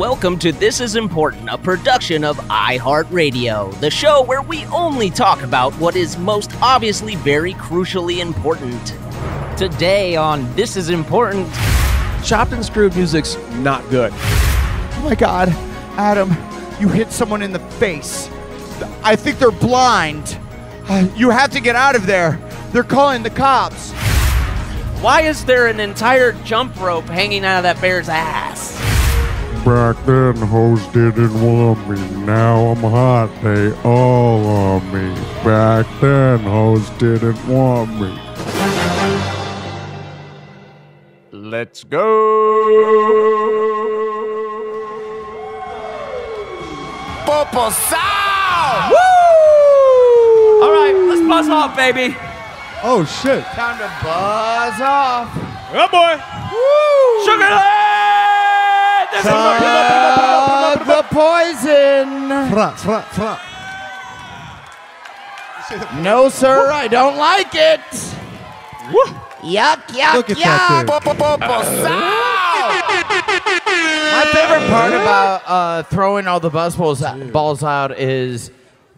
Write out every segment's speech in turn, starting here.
welcome to This Is Important, a production of iHeartRadio, the show where we only talk about what is most obviously very crucially important. Today on This Is Important, Chopped and screwed music's not good. Oh my god, Adam, you hit someone in the face. I think they're blind. You have to get out of there. They're calling the cops. why is there an entire jump rope hanging out of that bear's ass? Back then, hoes didn't want me. Now I'm hot, they all on me. Back then, hoes didn't want me. Let's go. Poposao! All right, let's buzz off, baby. Oh shit! Time to buzz off. Oh boy. Sugar Land! This is Uh, the poison. Fra, fra, fra. No, sir, I don't like it. Yuck, yuck, Look at yuck. My favorite part about uh, throwing all the buzz balls, balls out is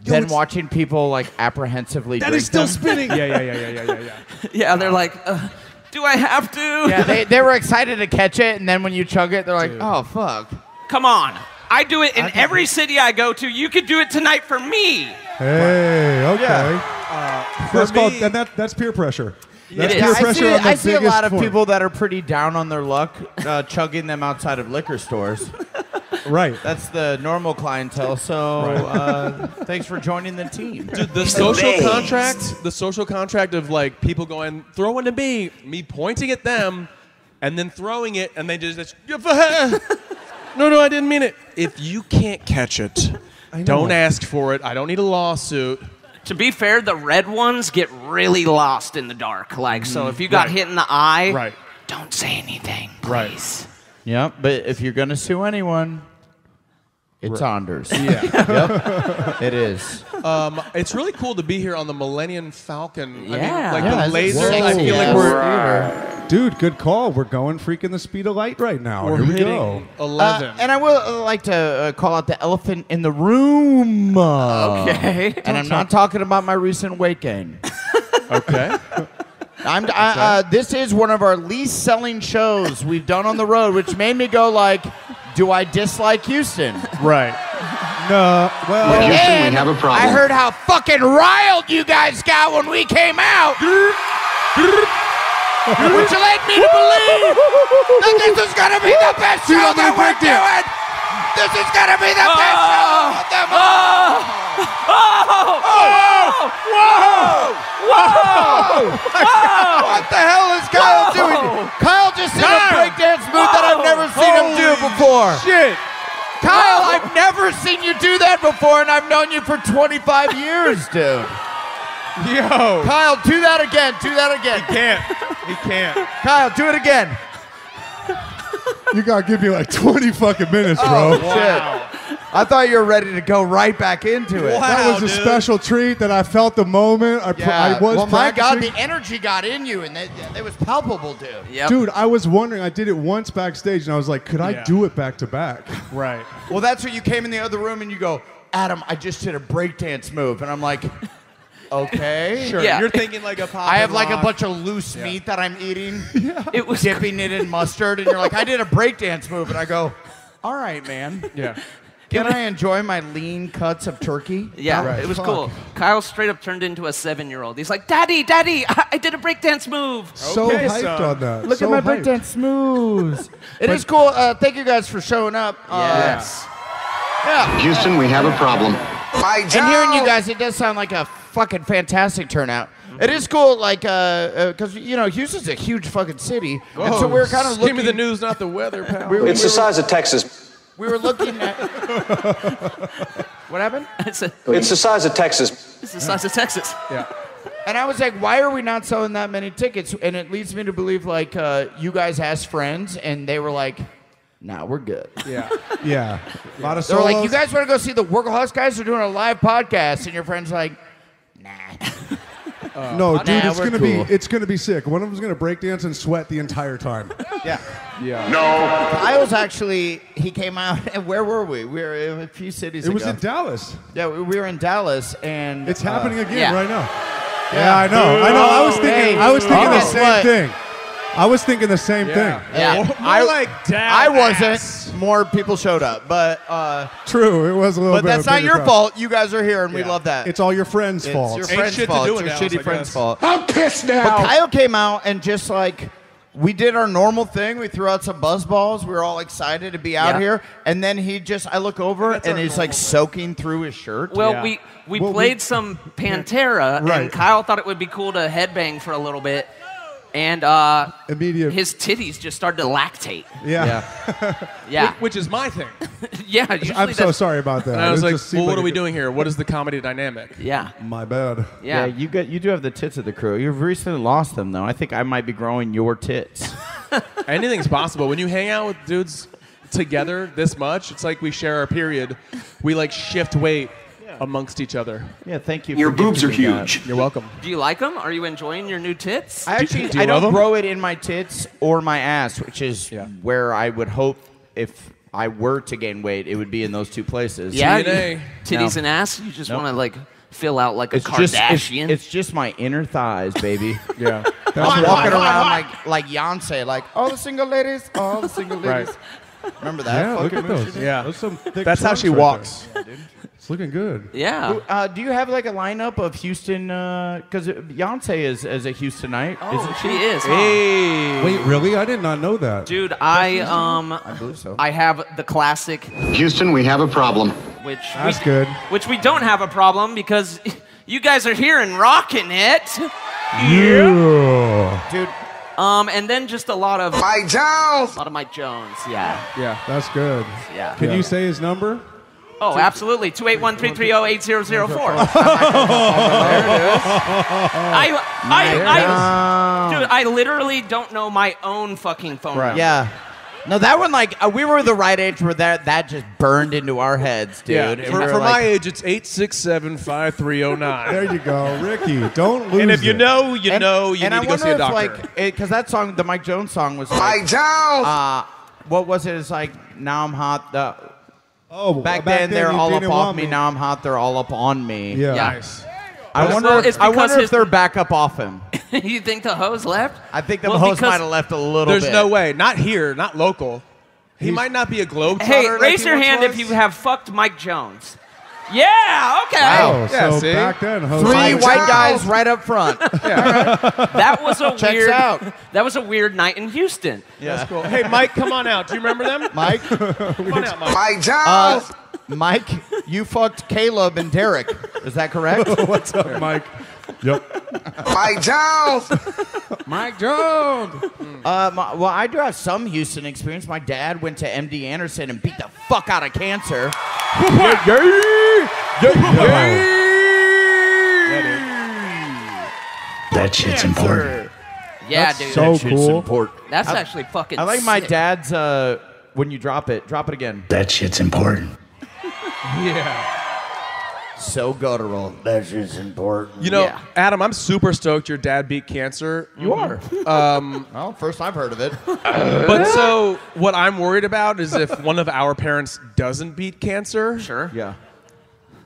then watching people like apprehensively That drink is still them. spinning. yeah, yeah, yeah, yeah, yeah, yeah, yeah. Yeah, they're like, uh, do I have to? Yeah, they, they were excited to catch it, and then when you chug it, they're like, oh, fuck. Come on. I do it in every city I go to. You could do it tonight for me. Hey, okay. that's for called, and that, that's peer pressure. That's It peer. I pressure see, on the I see a biggest lot of form. people that are pretty down on their luck uh, chugging them outside of liquor stores. Right. That's the normal clientele, so uh, thanks for joining the team. Dude, the social contract, the social contract of like people going, throw one to me, me pointing at them, and then throwing it, and they just, just no, no, I didn't mean it. If you can't catch it, don't ask for it. I don't need a lawsuit. To be fair, the red ones get really lost in the dark. Like, so if you got Right. hit in the eye, Right. don't say anything, Right. please. Yep, but if you're going to sue anyone, it's Anders. Yeah. Yep, it is. um, it's really cool to be here on the Millennium Falcon. I Yeah. mean, like Yeah, the it's lasers. I sexy feel like we're Dude, good call. We're going freaking the speed of light right now. we're Here we go. eleven. Uh, and I would uh, like to uh, call out the elephant in the room. Okay. And I'm not talking about my recent weight gain. okay. I'm, I, uh, this is one of our least selling shows we've done on the road, which made me go like, do I dislike Houston? right. No, well, Houston, we have a problem. I heard how fucking riled you guys got when we came out. Which led me to believe that this is gonna be the best show that we're doing. This is gonna be the best show of them all. Oh. What the hell is Kyle doing? Kyle just did a breakdance move that I've before. Shit. Kyle, I've never seen you do that before, and I've known you for 25 years, dude. Yo. Kyle, do that again. Do that again. He can't. He can't. Kyle, do it again. you gotta give me like 20 fucking minutes, oh, bro. Shit. I thought you were ready to go right back into it. Wow. That was a special treat that I felt the moment. I, pr- I was well, my God, the energy got in you, and it, it was palpable, dude. Yep. Dude, I was wondering. I did it once backstage, and I was like, could I Yeah. do it back to back? Right. Well, that's what you came in the other room and you go, Adam, I just did a breakdance move, and I'm like, okay. Sure. Yeah. You're thinking like a pop. I have and like a bunch of loose meat that I'm eating, It was dipping it in mustard, and you're like, I did a breakdance move, and I go, all right, man. Yeah. Can I enjoy my lean cuts of turkey? Yeah, Right. it was Fuck. cool. Kyle straight up turned into a seven-year-old. He's like, "Daddy, Daddy, I, I did a breakdance move." So Okay, hyped son. on that. Look so at my hyped. breakdance moves. It is cool. Uh, thank you guys for showing up. Uh, Yes. yeah. Houston, we have a problem. And hearing you guys, it does sound like a fucking fantastic turnout. It is cool, like, uh, because you know, Houston's a huge fucking city, and so we're kind of Give me the news, not the weather, pal. We It's we the size of Texas. We were looking at. what happened? It's, a, It's the size of Texas. it's the size of Texas. yeah. And I was like, why are we not selling that many tickets? And it leads me to believe, like, uh, you guys asked friends, and they were like, nah, we're good. Yeah. Yeah. A lot of They were solos. like, you guys want to go see the Workaholics guys? They're doing a live podcast. And your friend's like, nah. No, dude, nah, it's we're gonna cool. be it's gonna be sick. One of them's gonna break dance and sweat the entire time. Yeah. Yeah. No. Kyle's actually he came out and where were we? We were in a few cities It was ago. in Dallas. yeah, we we were in Dallas and It's uh, happening again yeah. right now. Yeah, I know. I know. I was thinking. Hey, I was thinking oh, the same what? thing. I was thinking the same Yeah. thing. Yeah, More I like down I wasn't. ass. More people showed up, but uh, True, it was a little bit. but bit. that's of a not bigger your crowd. fault. You guys are here, and we Yeah. love that. It's all your friends' It's fault. your Ain't friend's shit to fault. do It's your Dallas, shitty I friend's guess. fault. I'm pissed now. But now. Kyle came out and just like we did our normal thing. We threw out some buzz balls. We were all excited to be out Yeah. here. And then he just I look over and he's like soaking through his shirt. Well, Yeah. we we Well, we- played some Pantera, Right. and Kyle thought it would be cool to headbang for a little bit, and uh, Immediate. his titties just started to lactate. yeah. Yeah, yeah. Which is my thing. yeah. I'm so sorry about that. And I was It like, well, what like are we a- doing here? What is the comedy dynamic? Yeah, My bad. yeah. you get you do have the tits of the crew. You've recently lost them though. I think I might be growing your tits. Anything's possible. When you hang out with dudes together this much, it's like we share our period. We like shift weight amongst each other. yeah, thank you. Your for boobs are gifting me that. huge. You're welcome. Do you like them? Are you enjoying your new tits? I actually do you I don't love 'em? grow it in my tits or my ass, which is Yeah. where I would hope if I were to gain weight, it would be in those two places. yeah, you- DNA. titties No. and ass. You just Nope. want to like fill out like a It's just it's, Kardashian. it's just my inner thighs, baby. Yeah. I'm walking around like like Beyonce, like all the single ladies, all the single Right. ladies. Remember that? Yeah, look fucking at movie? those. Yeah. Those some thick That's how she right walks. there. It's looking good. yeah. Uh, do you have like a lineup of Houston? Because Beyonce is is a Houstonite, Oh, isn't she she? is. huh? Hey. Wait, really? I did not know that. Dude, I um I believe so. I have the classic Houston, we have a problem. which That's we, good. which we don't have a problem because you guys are here and rocking it. Yeah. Dude, Um, and then just a lot of Mike Jones. A lot of Mike Jones. Yeah, Yeah. That's good. yeah. Can you say his number? Oh, absolutely. Two eight one three three zero eight zero zero four. I, I, I, dude, I literally don't know my own fucking phone number. yeah. No, that one like uh, we were the right age where that that just burned into our heads, dude. Yeah. And For, we were for my like, age, it's 867 5309. There you go, Ricky. Don't lose And if you it. know, you and, know you and need I to go wonder see a if doctor. like because that song, the Mike Jones song, was My like, Jones! uh, what was it? It's like now I'm hot. Uh, oh, back, then, they're you all up didn't off want me. Now I'm hot. They're all up on me. Yeah. Yeah. nice. I Well, wonder. it's If, I because wonder if they're back up off him. you think the hose left? I think the Well, host because- might have left a little There's bit. no way. Not here. Not local. He might not be a globe. Hey, raise your hand if you have fucked Mike Jones. Yeah, okay. Oh, Yeah, so see? back then, Jose. Three My white Jones. guys right up front. That was a Checks weird. out. That was a weird night in Houston. That's cool. Hey, Mike, come on out. Do you remember them? Mike, Come on out, Mike. My uh, Jones! Mike, you fucked Caleb and Derek. Is that correct? What's up, Mike? Yep. Mike Jones! Mike Jones. Uh, my, well, I do have some Houston experience. My dad went to MD Anderson and beat the fuck out of cancer. That shit's important. Yeah, That's dude. so that's, cool. that's actually fucking. I like my sick. dad's. Uh, when you drop it, drop it again. That shit's important. Yeah. So guttural. That is shit's important. You know, Yeah. Adam, I'm super stoked your dad beat cancer. You are. Um, Well, first I've heard of it. but so what I'm worried about is if one of our parents doesn't beat cancer. Sure. Yeah.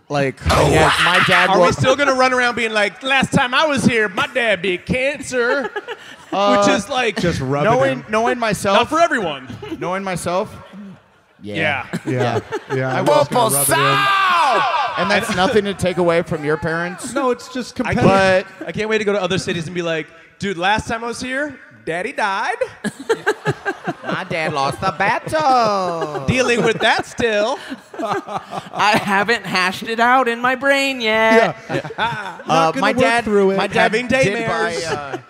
Like, Yeah, my dad are will. we still gonna run around being like, last time I was here, my dad beat cancer, which is like Just rubbing knowing, him. knowing myself. not for everyone. knowing myself. Yeah. Yeah. Yeah. I I was won't gonna rub it in. And that's nothing to take away from your parents. No, it's just I competitive. can't, But I can't wait to go to other cities and be like, dude, last time I was here, daddy died. my dad lost the battle. Dealing with that still. I haven't hashed it out in my brain yet. yeah. Uh, gonna my work dad, through it. my dad Having did daymares.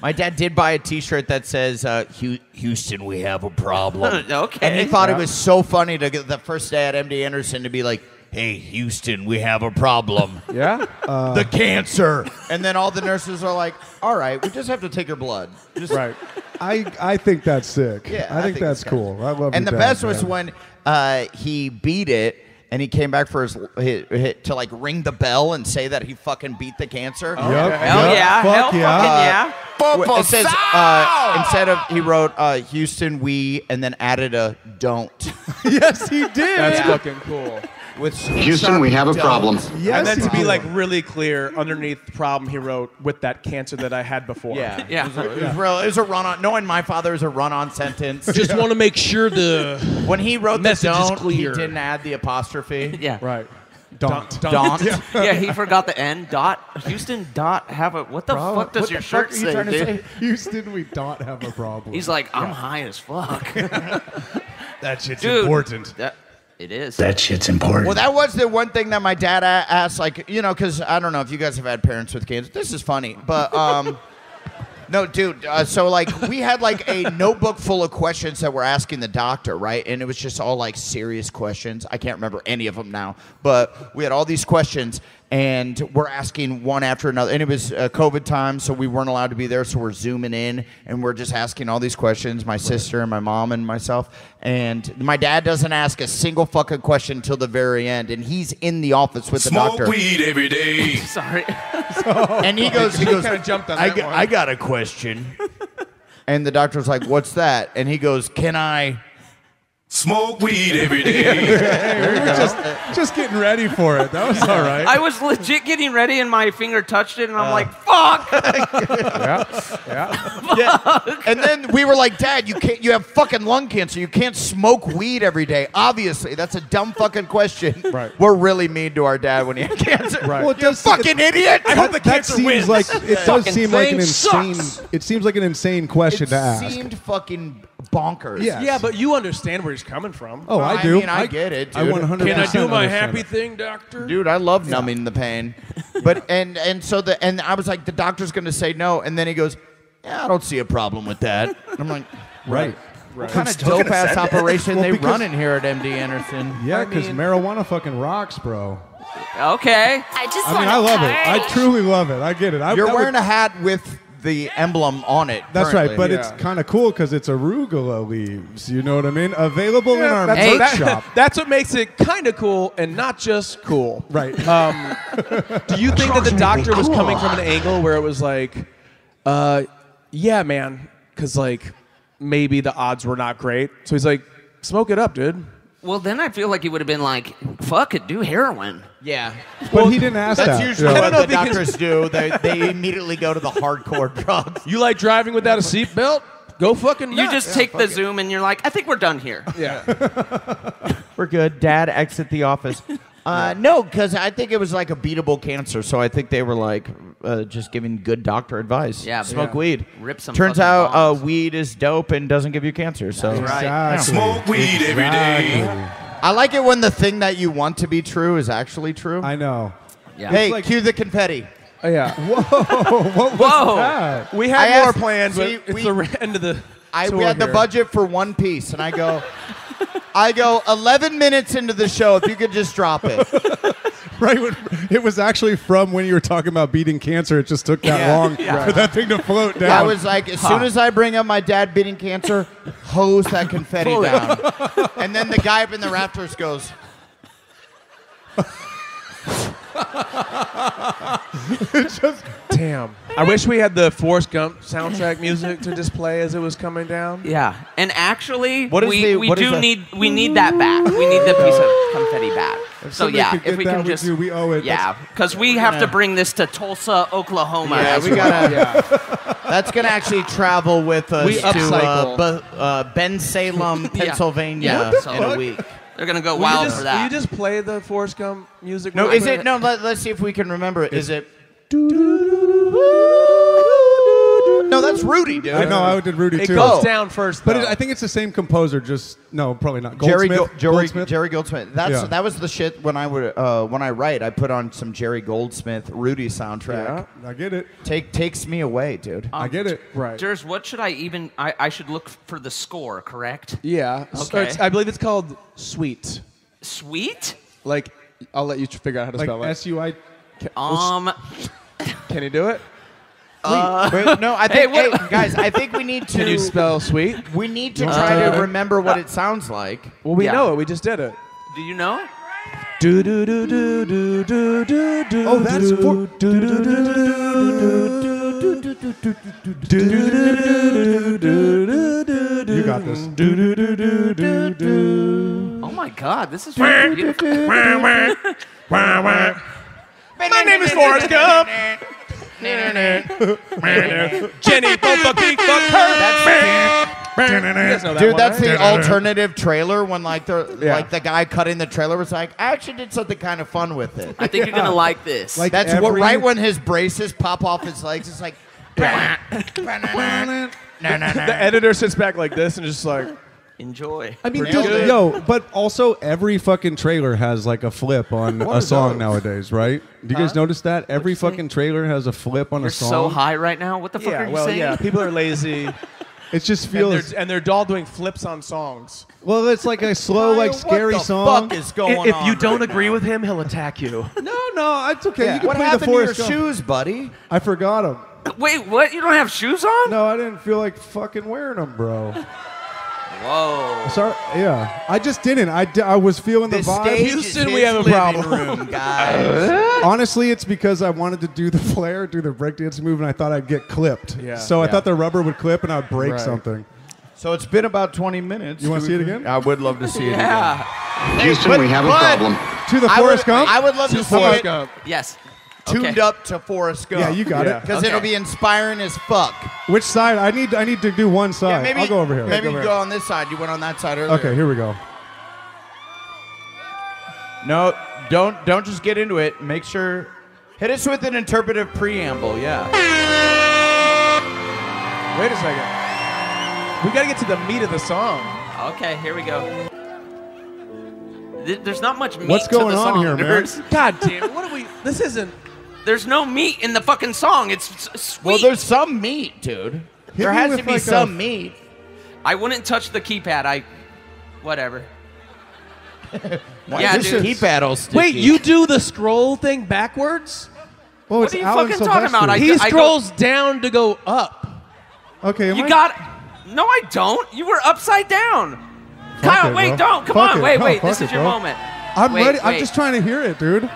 Buy. Uh, my dad did buy a T-shirt that says uh, "Houston, we have a problem." Okay. And he thought it was so funny to get the first day at MD Anderson to be like, "Hey, Houston, we have a problem." Yeah. the cancer. And then all the nurses are like, "All right, we just have to take your blood." Just, Right. I I think that's sick. Yeah, I think, that's it's kinda- cool. I love And the dad, best was when uh, he beat it, and he came back for his, his, his to like ring the bell and say that he fucking beat the cancer. Yep, Hell yep, yeah. Hell Fuck fucking yeah. Yeah. It says uh, instead of he wrote uh, Houston we and then added a don't yes, he did. That's fucking cool. with Houston, we have a problem. Yes, and then to be like really clear underneath the problem he wrote with that cancer that I had before. Yeah, Yeah. It was, a, it was real. It was a run on. Knowing my father is a run on sentence. Just want to make sure the when he wrote the Message don't, clear. he didn't add the apostrophe. Yeah. right. Don't. Don't. Yeah, he forgot the N. Dot. Houston. Dot. Have a. What the Bro, fuck does your shirt fuck you say, dude? say? Houston, we don't have a problem. He's like, I'm high as fuck. That shit's Dude. important. That, it is. That shit's important. Well, that was the one thing that my dad asked, like, you know, because I don't know if you guys have had parents with cancer. This is funny, but um, no, dude. Uh, so like, we had like a notebook full of questions that we're asking the doctor, right? And it was just all like serious questions. I can't remember any of them now, but we had all these questions, and we're asking one after another. And it was uh, COVID time, so we weren't allowed to be there, so we're zooming in, and we're just asking all these questions. My sister and my mom and myself, and my dad doesn't ask a single fucking question until the very end, and he's in the office with the doctor. weed every day. Sorry. And he goes, he goes, kind of jumped on I, that got, one. I got a question. and the doctor's like, what's that? And he goes, can I? Smoke weed every day. we were just, just getting ready for it. That was all right. I was legit getting ready, and my finger touched it, and Uh. I'm like, "Fuck!" Yeah. yeah. And then we were like, Dad, you can't. You have fucking lung cancer. You can't smoke weed every day. Obviously, that's a dumb fucking question. Right. We're really mean to our dad when he had cancer. Right. Well, it You does- fucking idiot. I hope the that cancer seems wins. like it does Fucking seem like an thing insane. sucks. It seems like an insane question it to ask. It seemed fucking bonkers. Yeah. yeah, but you understand where he's coming from. oh, I I do. mean, I get it, I dude. 100. Can I do my happy thing, doctor? Dude, I love numbing the pain. But and and so the and I was like, the doctor's gonna say no, and then he goes, Yeah, I don't see a problem with that. And I'm like, Right. what kind of dope ass operation Well, they because- running here at MD Anderson? Yeah, I because mean- marijuana fucking rocks, bro. okay. I just I mean, I love it. I truly love it. I get it. I, You're that wearing would- a hat with the emblem on it. That's currently. right, but Yeah. it's kind of cool because it's arugula leaves. You know what I mean? Available in our that's, merch that- shop. that's what makes it kind of cool and not just cool. Right. Um, do you think that the doctor was coming from an angle where it was like, uh, yeah, man, because like maybe the odds were not great. So he's like, smoke it up, dude. Well, then I feel like he would have been like, "Fuck it, do heroin." yeah. but he didn't ask That's that. usually Yeah. What know the if he can- doctors do. They, they immediately go to the hardcore drugs. You like driving without a seatbelt? Go fucking You nuts. just take the zoom, and you're like, "I think we're done here." yeah. We're good. Dad, exit the office. Uh, no, because I think it was like a beatable cancer. So I think they were like uh, just giving good doctor advice. Yeah, smoke yeah. weed. Rip some Turns out uh, weed is dope and doesn't give you cancer. So right. Exactly. Smoke weed every day. I like it when the thing that you want to be true is actually true. I know. Yeah. hey, It's like- cue the confetti. Oh, yeah. Whoa, what was Whoa. that? We I had more asked- plans, but see, it's we- the end of the. I we tour had the budget for one piece, and I go, I go 11 minutes into the show. If you could just drop it. Right, when, it was actually from when you were talking about beating cancer. It just took that Yeah. long for that thing to float down. I was like, as soon as I bring up my dad beating cancer, hose that confetti down. and then the guy up in the rafters goes, Damn. I wish we had the Forrest Gump soundtrack music to display as it was coming down. Yeah, and actually, What is we, the- we what is do the- need we need that back. We need the piece of confetti back. So yeah, if we can with just you, we owe it. yeah, because we have to bring this to Tulsa, Oklahoma. Yeah, as we gotta. That's gonna actually travel with us We to uh, upcycle. Uh, Ben Salem, Pennsylvania, Yeah, in a week. They're gonna go Will wild you just, for will you just play the Forrest Gump music? No, is it? No, let, us see if we can remember it. Is it? No, that's Rudy, dude. I know. I did Rudy It too. goes Oh. down first, But though. it, I think it's the same composer. Just no, probably not. Jerry, Goldsmith. Go- Jerry, Goldsmith? Jerry Goldsmith. That's Yeah. that was the shit when I would uh, when I write. I put on some Jerry Goldsmith, Rudy soundtrack. I get it. Take takes me away, dude. I get it. right. Jers, what should I even? I, I should look for the score, correct? Yeah. So Okay. it's- I believe it's called Sweet. Sweet. Like, I'll let you tr- figure out how to Like spell it. S U I. Um, Can you do it? Wait, no, I think hey, what- guys, I think we need to Can you spell sweet? we need to try to remember what it sounds like. Well, we Yeah. know it. We just did it. do you know? Do do do do do do do do. Oh, that's for- do do do do do. You got this. Do do do do do do. Oh my God, this is really beautiful. My name is Forrest Gump. Jenny, both fuck fuck her. You that Dude, one, that's right? the alternative trailer when like the Yeah. like the guy cutting the trailer was like, I actually did something kind of fun with it. I think you're gonna like this. Like That's what right when his braces pop off his legs. It's like, The editor sits back like this and just like, Enjoy. I mean, Nailed dude, it. yo, but also every fucking trailer has like a flip on What a are song those? nowadays, right? Do you guys notice that? Every fucking trailer has a flip on You're a song. so high right now. What the fuck are yeah, you well, saying? yeah, people are lazy. It just and, feels they're, and they're all doing flips on songs. well. It's like a slow, like Kyle, scary what the song. Fuck is going if on you don't now? agree with him, he'll attack you. No, no, it's okay. You can what play the happened to your Forrest Gump. shoes, buddy? I forgot them. Wait, what? You don't have shoes on? No, I didn't feel like fucking wearing them, bro. Whoa. Sorry. Yeah, I just didn't. I, I was feeling the The vibe. stage Houston, is we his have a problem. room, guys. Honestly, it's because I wanted to do the flare, do the breakdance move, and I thought I'd get clipped. Yeah. So I Yeah. thought the rubber would clip and I'd break Right. something. so it's been about 20 minutes. You wanna see it again? I would love to see it again. Yeah. Houston, we have a problem. To the I Forrest Gump. I would love to, To see Forrest it Gump. Yes. Tuned Okay. up to Forrest Gump. yeah, you got Yeah. it. Because Okay. it'll be inspiring as fuck. Which side? I need. I need to do one side. Yeah, maybe I'll go over here. Maybe Go you over go on this side. You went on that side earlier. Okay, here we go. No, don't don't just get into it. Make sure hit us with an interpretive preamble. Yeah. Wait a second. We gotta get to the meat of the song. Okay, here we go. There's not much meat What's to going the on song, here, man? God damn! What are we? This isn't. There's no meat in the fucking song. It's s- sweet. Well, there's some meat, dude. there me has with to be like some a- meat. I wouldn't touch the keypad. I, whatever. Why Yeah, is dude. this keypad all sticky? Wait, you do the scroll thing backwards? What it's are you Alan fucking talking about? Silvestri. I- He go- scrolls down to go up. okay, am You I- got. No, I don't. You were upside down. Kyle, it, wait, bro. don't. Come Fuck on, it. wait, No, wait. fuck This it, is your bro. moment. I'm Wait, ready. I'm wait. just trying to hear it, dude.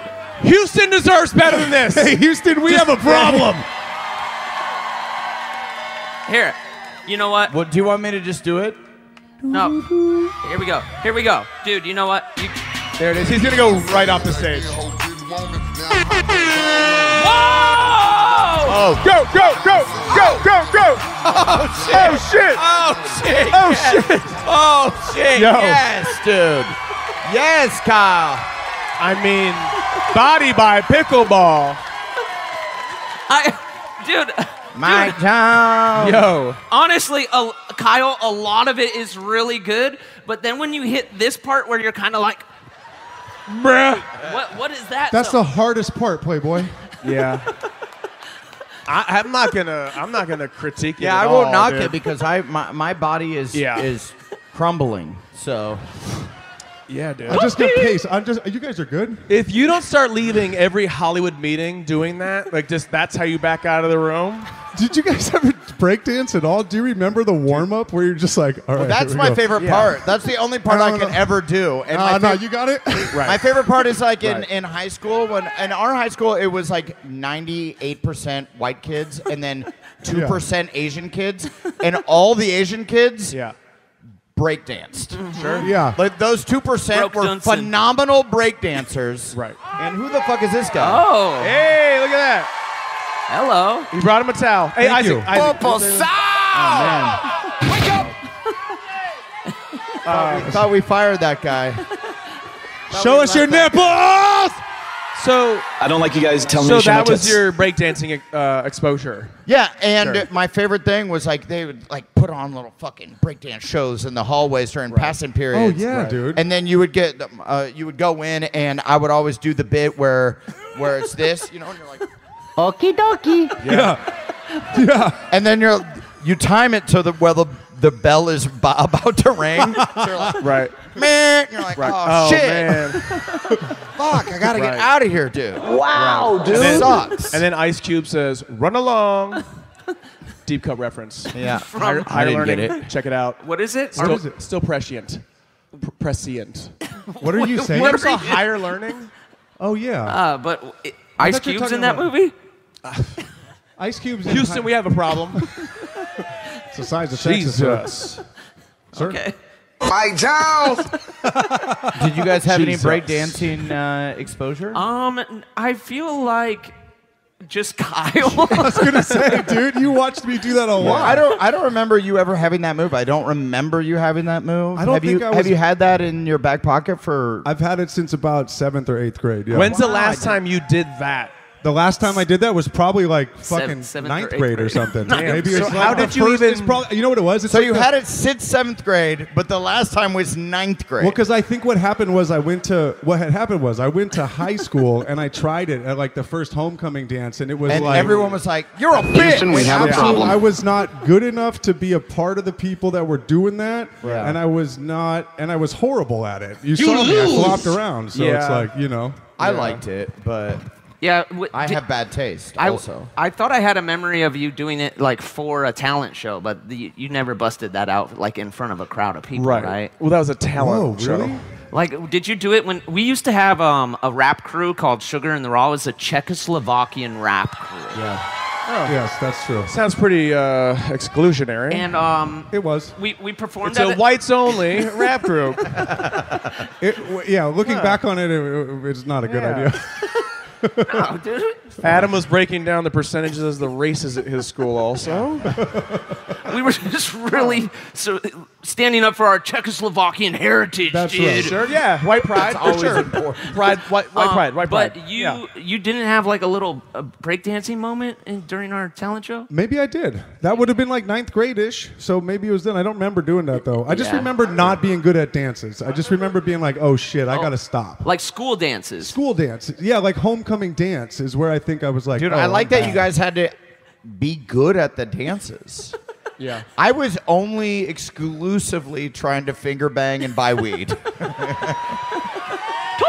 Houston deserves better than this. Hey, Houston, we have a problem. Here. You know what? Well, do you want me to just do it? No. Here we go. Here we go. Dude, you know what? You... There it is. He's gonna go right off the stage. Whoa! Oh, go, go, go, go, go, go! Oh, oh shit! Oh shit! Oh shit! Oh shit! Yo. Yes, dude. Yes, Kyle. I mean, body by pickleball. I, dude. My dude, town. Yo, honestly, a, Kyle, a lot of it is really good, but then when you hit this part where you're kind of like, bruh. what, what is that? That's So- the hardest part, Playboy. Yeah. I, I'm not gonna. I'm not gonna critique it. Yeah, at I won't all, knock dude. it because I my, my body is Yeah. is crumbling. So Yeah, dude. I just got pace. I'm just. You guys are good. If you don't start leaving every Hollywood meeting doing that, like just that's how you back out of the room. Did you guys ever breakdance at all? Do you remember the warm up where you're just like, all right? Well, that's here we my go. favorite Yeah. part. That's the only part No, I can no. ever do. And Uh, my, no, you got it. Right. my favorite part is like in, Right. in high school when in our high school it was like 98% white kids and then 2% Asian kids and all the Asian kids Yeah. Break danced. Mm-hmm. Sure. Mm-hmm. Yeah. Like those 2% Broke were dancing. phenomenal break dancers. Right. And who the fuck is this guy? Oh, Hey, look at that. hello. He brought him a towel. Hey, Thank Isaac. you. Isaac. I oh, uh, thought we fired that guy. Show us your nipples. So, I don't like you guys telling so me to show my that was tits. your breakdancing uh, exposure. Yeah, and Sure. my favorite thing was like they would like put on little fucking breakdance shows in the hallways during passing periods. Oh yeah, Right. dude. And then you would get uh, you would go in and I would always do the bit where where it's this, you know, and you're like Okie dokie. yeah. yeah. and then you're you time it to the where the the bell is b- about to ring. so you're like, Right. man, you're like, Right. oh, Oh, shit, man. fuck, I gotta Right. get out of here, dude. Wow, dude. This sucks. And then Ice Cube says, "Run along." Deep cut reference. yeah, Higher, I higher didn't learning. get it. Check it out. What is it? Still, is it? still prescient. Pr- prescient. What are you saying? You ever saw Higher Learning? Oh yeah, Uh, but it, Ice thought you were Cube's talking in that about- movie. Ice Cube's in Houston, we have a problem. It's the size of Texas. sir. Jesus. Sir. Okay. My Jones! Did you guys have Jesus. any breakdancing uh, exposure? Um, I feel like just Kyle. I was gonna say, dude, you watched me do that a lot. I don't. I don't remember you ever having that move. I don't remember you having that move. I don't have think you, I was- Have you had that in your back pocket for? I've had it since about seventh or eighth grade. Yeah. When's the last time you did that? The last time I did that was probably like fucking seventh or ninth eighth grade or grade. something. Nice. Maybe So it's like how the did you first- It's even- probably, you know what it was? It's so like you the- had it since seventh grade, but the last time was ninth grade. Well, because I think what happened was I went to what had happened was I went to high school and I tried it at like the first homecoming dance and it was and like everyone was like, "You're a bitch." Houston, we have a Yeah, problem. I was not good enough to be a part of the people that were doing that, Yeah. and I was not, and I was horrible at it. You, saw me; I flopped around, so it's like you know. I liked it, but yeah. w- I di- have bad taste. I, also, I thought I had a memory of you doing it like for a talent show, but the, you never busted that out like in front of a crowd of people, right? right? Well, that was a talent Whoa, show. really? Like, did you do it when we used to have um, a rap crew called Sugar In The Raw? It was a Czechoslovakian rap crew, Yeah. Oh. Yes, that's true. Sounds pretty uh, exclusionary. and um, It was. we we performed. it's a at whites only rap group. It, w- yeah, looking back on it, it, it's not a good Yeah. idea. Oh, dude. Adam was breaking down the percentages of the races at his school also. We were just really so standing up for our Czechoslovakian heritage, That's dude. right. Sure, yeah, white pride, for always sure. important. Pride, white, white Um, pride, white pride. But you Yeah. you didn't have like a little uh, breakdancing moment in, during our talent show. Maybe I did. That would have been like ninth grade ish. So maybe it was then. I don't remember doing that though. I just Yeah. remember not being good at dances. I just remember being like, oh shit, I Oh. gotta stop. Like school dances. School dances. yeah, like homecoming dance is where I think I was like, dude, oh, I like I'm that bad. you guys had to be good at the dances. yeah. I was only exclusively trying to finger bang and buy weed.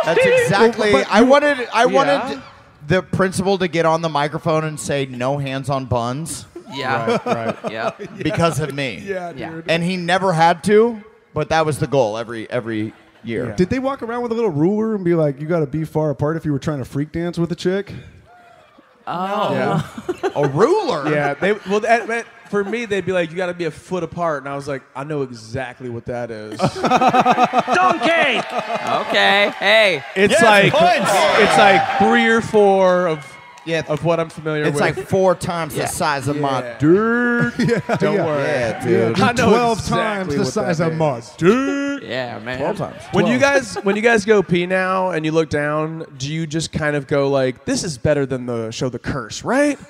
That's exactly. But I wanted. I Yeah. wanted the principal to get on the microphone and say no hands on buns Yeah. Right. Yeah. because of me. Yeah, Yeah. dude. And he never had to, but that was the goal every every year. Did they walk around with a little ruler and be like, you got to be far apart if you were trying to freak dance with a chick? Oh, Yeah. A ruler. Yeah, they well that, that- for me they'd be like, you got to be a foot apart, and I was like, I know exactly what that is. Donkey. Okay. Hey. It's like it's like three or four of Yeah. of what I'm familiar It's with. It's like four times Yeah. the size of my Yeah. Don't yeah. worry. Yeah, Yeah, dude. dude, I know 12 exactly times the size of my is. Dick. Yeah, man. Twelve times. When you guys when you guys go pee now and you look down, do you just kind of go like, "This is better than the show The Curse," right?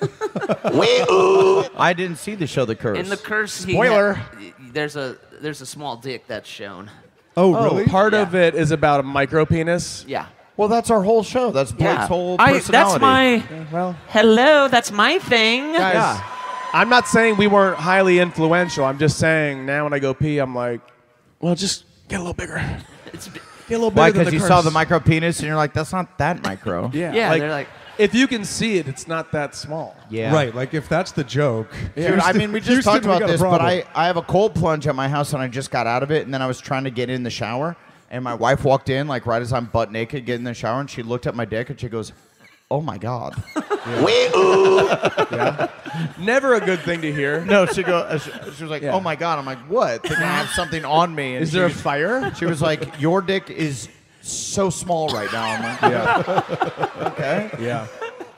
I didn't see the show The Curse. In the curse, he Spoiler. ha- there's a there's a small dick that's shown. Oh, Oh, really? part of it is about a micro penis. Yeah. well, that's our whole show. That's Blake's Yeah. whole I, personality. that's my. Well, Hello, that's my thing. guys, Yeah. I'm not saying we weren't highly influential. I'm just saying now when I go pee, I'm like, well, just get a little bigger. It's, Get a little bigger Why? Because you curse. saw the micro penis and you're like, that's not that micro. Yeah, yeah, they're like. if you can see it, it's not that small. Yeah. Right, like if that's the joke. Yeah. Dude, I mean, we just Houston, talked about this, but. I, I have a cold plunge at my house and I just got out of it, and then I was trying to get in the shower, and my wife walked in, like right as I'm butt naked, getting in the shower, and she looked at my dick and she goes, Oh my God. Woo. Yeah. Never a good thing to hear. no, she, go, uh, she, she was like, Yeah. Oh my God. I'm like, What? Thinking I have something on me. And Is she, there a fire? She was like, Your dick is so small right now. I'm like, Yeah. okay. Yeah.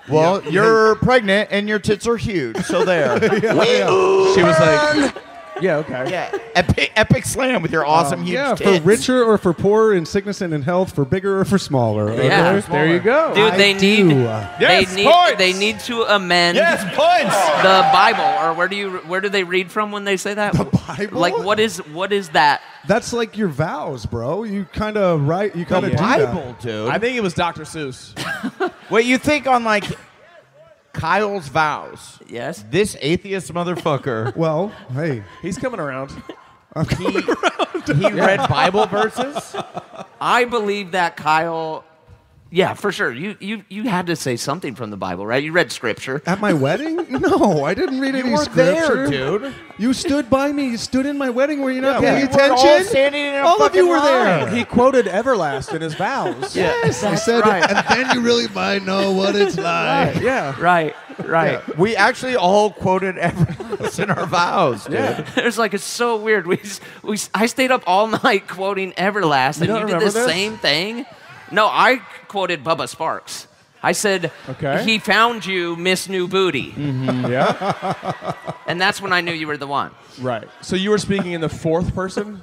Well, you're pregnant and your tits are huge, so there. She was like, yeah, okay. yeah, epic, epic slam with your um, awesome huge yeah, for tits. richer or for poorer in sickness and in health, for bigger or for smaller. Yeah. okay? There you go. Dude, I they do. need Yes, they need points. they need to amend Yes, points. the Bible or where do you where do they read from when they say that? The Bible? Like what is what is that? That's like your vows, bro. You kind of right. You kind The of do that. Bible, dude. I think it was Dr. Seuss. what you think on like Kyle's vows? Yes. This atheist motherfucker, Well, hey, He's coming around. he, he read Bible verses. I believe that Kyle Yeah, for sure. You you you had to say something from the Bible, right? You read scripture. At my wedding? No, I didn't read any were scripture. there, dude. You stood by me. You stood in my wedding. Were you not Yeah, paying we were all standing in a All of you fucking were there. line. He quoted Everlast in his vows. Yes, I said, right. and then you really might know what it's like. Yeah. Right, right. We actually all quoted Everlast in our vows, dude. Yeah. It's like it's so weird. We, s- we s- I stayed up all night quoting Everlast, and you did the this? same thing. No, I quoted Bubba Sparxxx. I said, Okay. "He found you, Miss New Booty," mm-hmm. Yeah. and that's when I knew you were the one. Right. So you were speaking in the fourth person?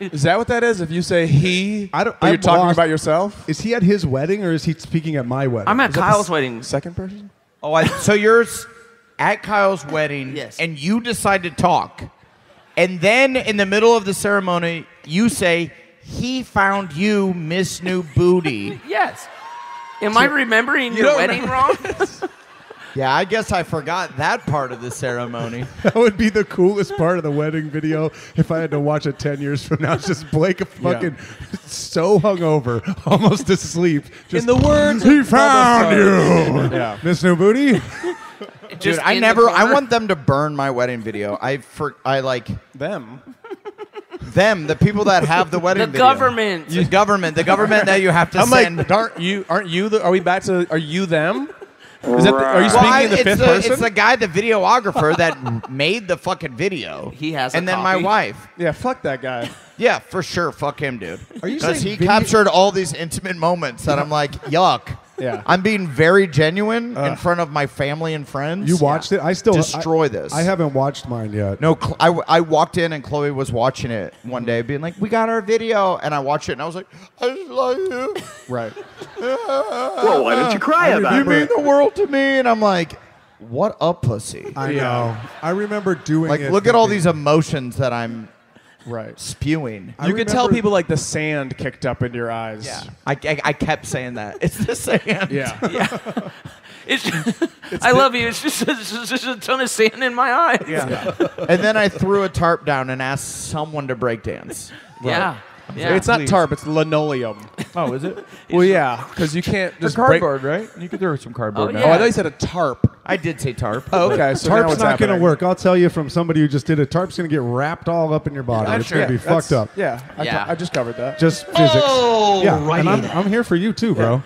Is that what that is? If you say he, I don't- but you're talking lost. about yourself? Is he at his wedding or is he speaking at my wedding? I'm at Is Kyle's wedding. Second person? Oh, I, so you're at Kyle's wedding, Yes. and you decide to talk, and then in the middle of the ceremony, you say, "He found you, Miss New Booty." Yes. Am I remembering your don't wedding wrong? yeah, I guess I forgot that part of the ceremony. That would be the coolest part of the wedding video if I had to watch it 10 years from now. It's just Blake fucking so hungover, almost asleep. Just, In the words he found you. Yeah. Miss New Booty? Dude, Just I never. I want them to burn my wedding video. I for I like Them. Them, the people that have the wedding The video. government. The government, the government that you have to I'm send. like, aren't you? Aren't you? The, are we back to? Are you them? Is that? The, are you Well, speaking I- in the fifth the, person? It's the guy, the videographer that made the fucking video. He has a and then my wife. yeah, fuck that guy. Yeah, for sure. Fuck him, dude. Are you Because saying he video- captured all these intimate moments that I'm like, yuck. Yeah. I'm being very genuine in uh. front of my family and friends. You watched it? I still Destroy I- this. I haven't watched mine yet. No, I, I, w- I walked in and Chloe was watching it one day, being like, "We got our video," and I watched it and I was like, "I just love you. Right. Well, why don't you cry about it? You it? mean the world to me." And I'm like, "What a pussy!" I Yeah. know. I remember doing like, it. look at all these emotions that I'm Right. spewing. I you can tell remember- people like the sand kicked up into your eyes. Yeah, I, I, I kept saying that. It's the sand. Yeah. Yeah. It's, I love you. It's just, it's just a ton of sand in my eyes. Yeah. and then I threw a tarp down and asked someone to break dance. Yeah. Yeah. It's not tarp. It's linoleum. Oh, is it? Well, yeah, because you can't just break. right? You could throw some cardboard. Oh, now. Oh, I thought you said a tarp. I did say tarp. Oh, okay. So now Tarp's what's not going to happening? work. I'll tell you from somebody who just did it. Tarp's going to get wrapped all up in your body. I'm it's sure. going to be That's- fucked up. Yeah. I, Yeah. I just covered that. Just physics. Oh, Yeah, and I'm, I'm here for you too, bro.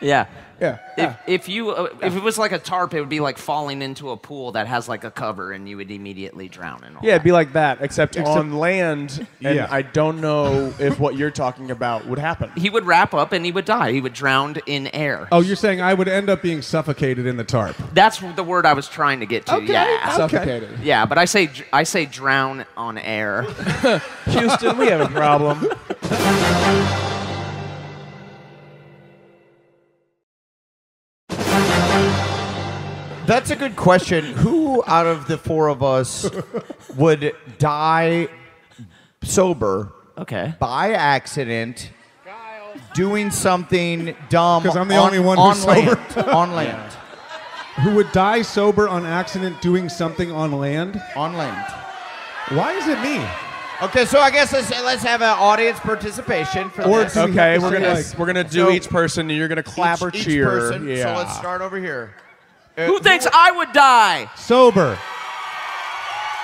Yeah. Yeah. If, if you uh, if it was like a tarp, it would be like falling into a pool that has like a cover, and you would immediately drown and all. Yeah, it'd be like that, except, Except- on land, and Yeah. I don't know if what you're talking about would happen. He would wrap up and he would die. He would drown in air. Oh, you're saying I would end up being suffocated in the tarp? That's the word I was trying to get to. Yeah. Suffocated. Yeah, but I say dr- I say drown on air. Houston, we have a problem. That's a good question. Who out of the four of us would die sober Okay. by accident doing something dumb. Because I'm the on, only one on who's land, sober. on land. Who would die sober on accident doing something on land? On land. Why is it me? Okay, so I guess let's let's have an audience participation for Or this. do we Okay, have to we're say, gonna like- we're gonna do So- each person, and you're gonna clap or each, each cheer. person. Yeah. So let's start over here. Uh, Who thinks I would die? Sober.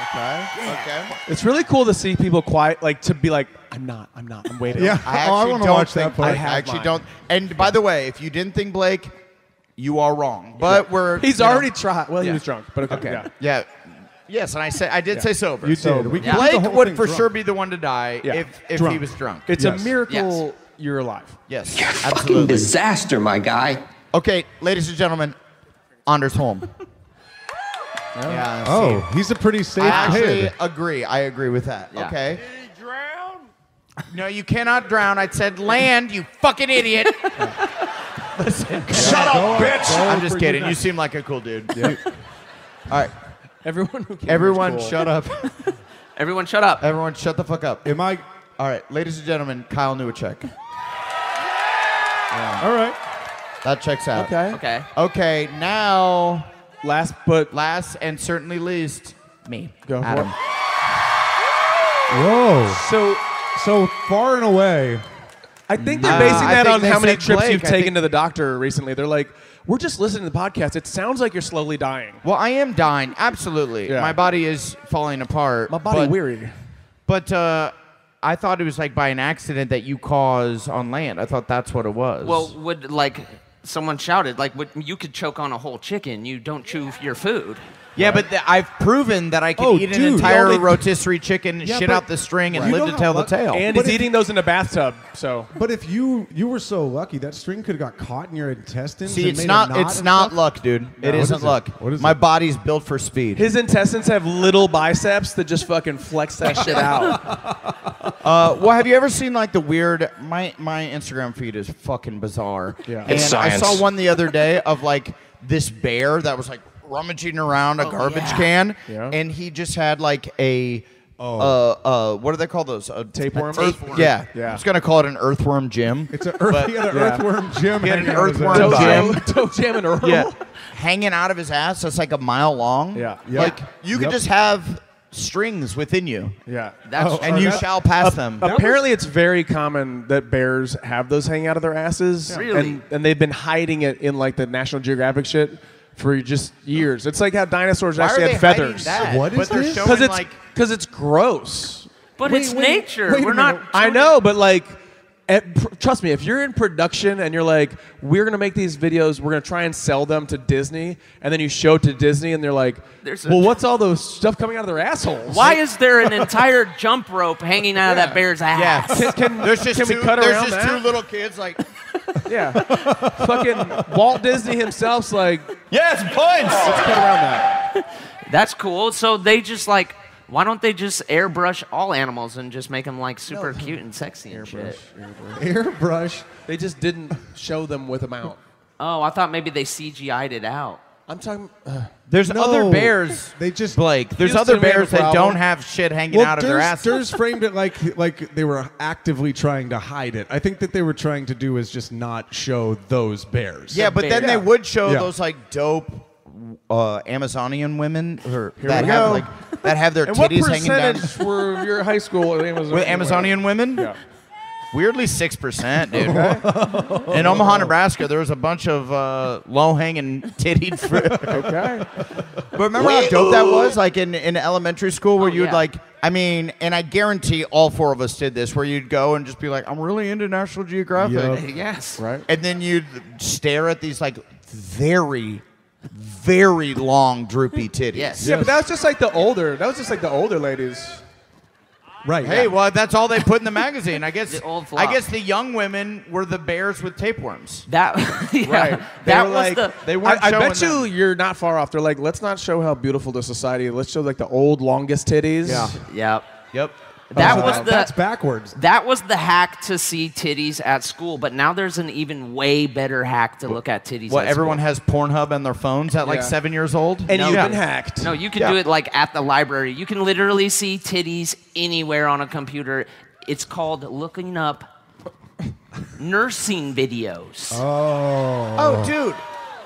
Okay. Okay. It's really cool to see people quiet, like to be like, I'm not, I'm not, I'm waiting. Yeah. I oh, I actually want to don't watch that think part. I have actually mine. don't. And by the way, if you didn't think Blake, you are wrong. But we're He's you know- already tried. Well, he Yeah. was drunk, but okay. Okay. Yeah. Yeah. Yes, and I said I did say sober. You did. Sober. We can do the Blake whole would thing for drunk. sure be the one to die Yeah. if if he Drunk. was drunk. It's Yes. a miracle you're alive. yes, Fucking absolutely. disaster, my guy. Okay, ladies and gentlemen, Anders Holm. Yeah. Oh, see. Oh, he's a pretty safe I actually kid. agree. I agree with that. Yeah. Okay. No, you cannot drown. I said land, you fucking idiot. Listen, Shut up, bitch! I'm just kidding. You seem like a cool dude. All right, Everyone who came everyone, cool. shut up. Everyone, shut up. Everyone, shut the fuck up. Am I? All right, ladies and gentlemen, Kyle Newacheck. All right. That checks out. Okay. Okay. Okay, now Last but last and certainly least, me, Go for Adam. it. Whoa. so So far and away, I think they're Uh, basing I that think on they how many said trips Blake. you've I taken think- to the doctor recently. They're like, we're just listening to the podcast. It sounds like you're slowly dying. Well, I am dying. Absolutely. Yeah. My body is falling apart. My body but, weary. But uh, I thought it was like by an accident that you cause on land. I thought that's what it was. Well, would like someone shouted like, you could choke on a whole chicken. You don't chew your food. Yeah, but th- I've proven that I can Oh, eat an dude, entire you only- rotisserie chicken, Yeah, shit but- out the string, and You live know to how tell the luck- tale. And But he's if- eating those in a bathtub. So But if you you were so lucky, that string could have got caught in your intestines. See, and it's made a not. knot It's and not stuff? luck, dude. No, it what isn't is it? luck. What is My it? body's built for speed. his intestines have little biceps that just fucking flex that shit out. Uh, well, have you ever seen like the weird? My my Instagram feed is fucking bizarre. Yeah. and It's I science. saw one the other day of like this bear that was like rummaging around a garbage can, Yeah. and he just had like a. Oh. Uh, uh, what do they call Those uh, Tapeworm? Earth, Tapeworm. Yeah, Yeah. I was gonna call it an earthworm gym. It's an earth, he had an yeah. earthworm gym. He had an hanging out earthworm ass. Toe gym. jam, toe jam and Earl. yeah, hanging out of his ass. That's like a mile long. Yeah. Yeah. like you could Yep. just have strings within you, Yeah. That's Oh, and oh, you that- shall pass them. Apparently, it's very common that bears have those hanging out of their asses. Really? And, and they've been hiding it in like the National Geographic shit for just years. It's like how dinosaurs Why actually had feathers. What is but they're this? showing Because it's like because it's gross. but Wait, it's wait, nature. wait We're not. I know, but like, at, pr- trust me, if you're in production and you're like, we're gonna make these videos, we're gonna try and sell them to Disney, and then you show it to Disney, and they're like, There's well, what's all those stuff coming out of their assholes? Why is there an entire jump rope hanging out of that bear's ass? yeah. Can, can, There's just can two, we cut there's around just that? two little kids like Yeah. Fucking Walt Disney himself's like, yes, points. let's cut around that. That's cool. So they just like, why don't they just airbrush all animals and just make them like super cute and sexy and shit? airbrush. They just didn't show them with a mount. Oh, I thought maybe they CGI'd it out. I'm talking. Uh, There's No, other bears. They just Blake, there's Houston, other we have a bears that problem. don't have shit hanging well, out of Ders, their asses. Ders framed it like like they were actively trying to hide it. I think that they were trying to do is just not show those bears. yeah, but then bear. they would show Yeah. those like dope uh, Amazonian women or that we have go. like that have their and what titties hanging down. percentage were your high school at Amazon? With Amazonian women? Yeah. Weirdly, six percent, dude. In Omaha, Nebraska, there was a bunch of uh, low-hanging tittied fruit. Okay. But remember how dope that was? Like in, in elementary school, where Oh, you would yeah. like, I mean, and I guarantee all four of us did this, where you'd go and just be like, I'm really into National Geographic. Yep. Yes. Right. And then you'd stare at these like very, very long droopy titties. Yes. Yeah, but that was just like the older. That was just like the older ladies. right. Hey, yeah. well, that's all they put in the magazine. I guess. The old. I guess the young women were the bears with tapeworms. That yeah, Right. They That were was like, the. They weren't I, I bet you them. you're not far off. They're like, let's not show how beautiful the society. Let's show like the old longest titties. Yeah. Yep. Yep. Oh, that So was that- the. that's backwards. That was the hack to see titties at school, but now there's an even way better hack to look at titties. What? at Everyone school. has Pornhub on their phones at like seven years old. And No. you've Yeah. been hacked. No, you can Yeah. do it like at the library. You can literally see titties anywhere on a computer. It's called looking up nursing videos. Oh. Oh, dude.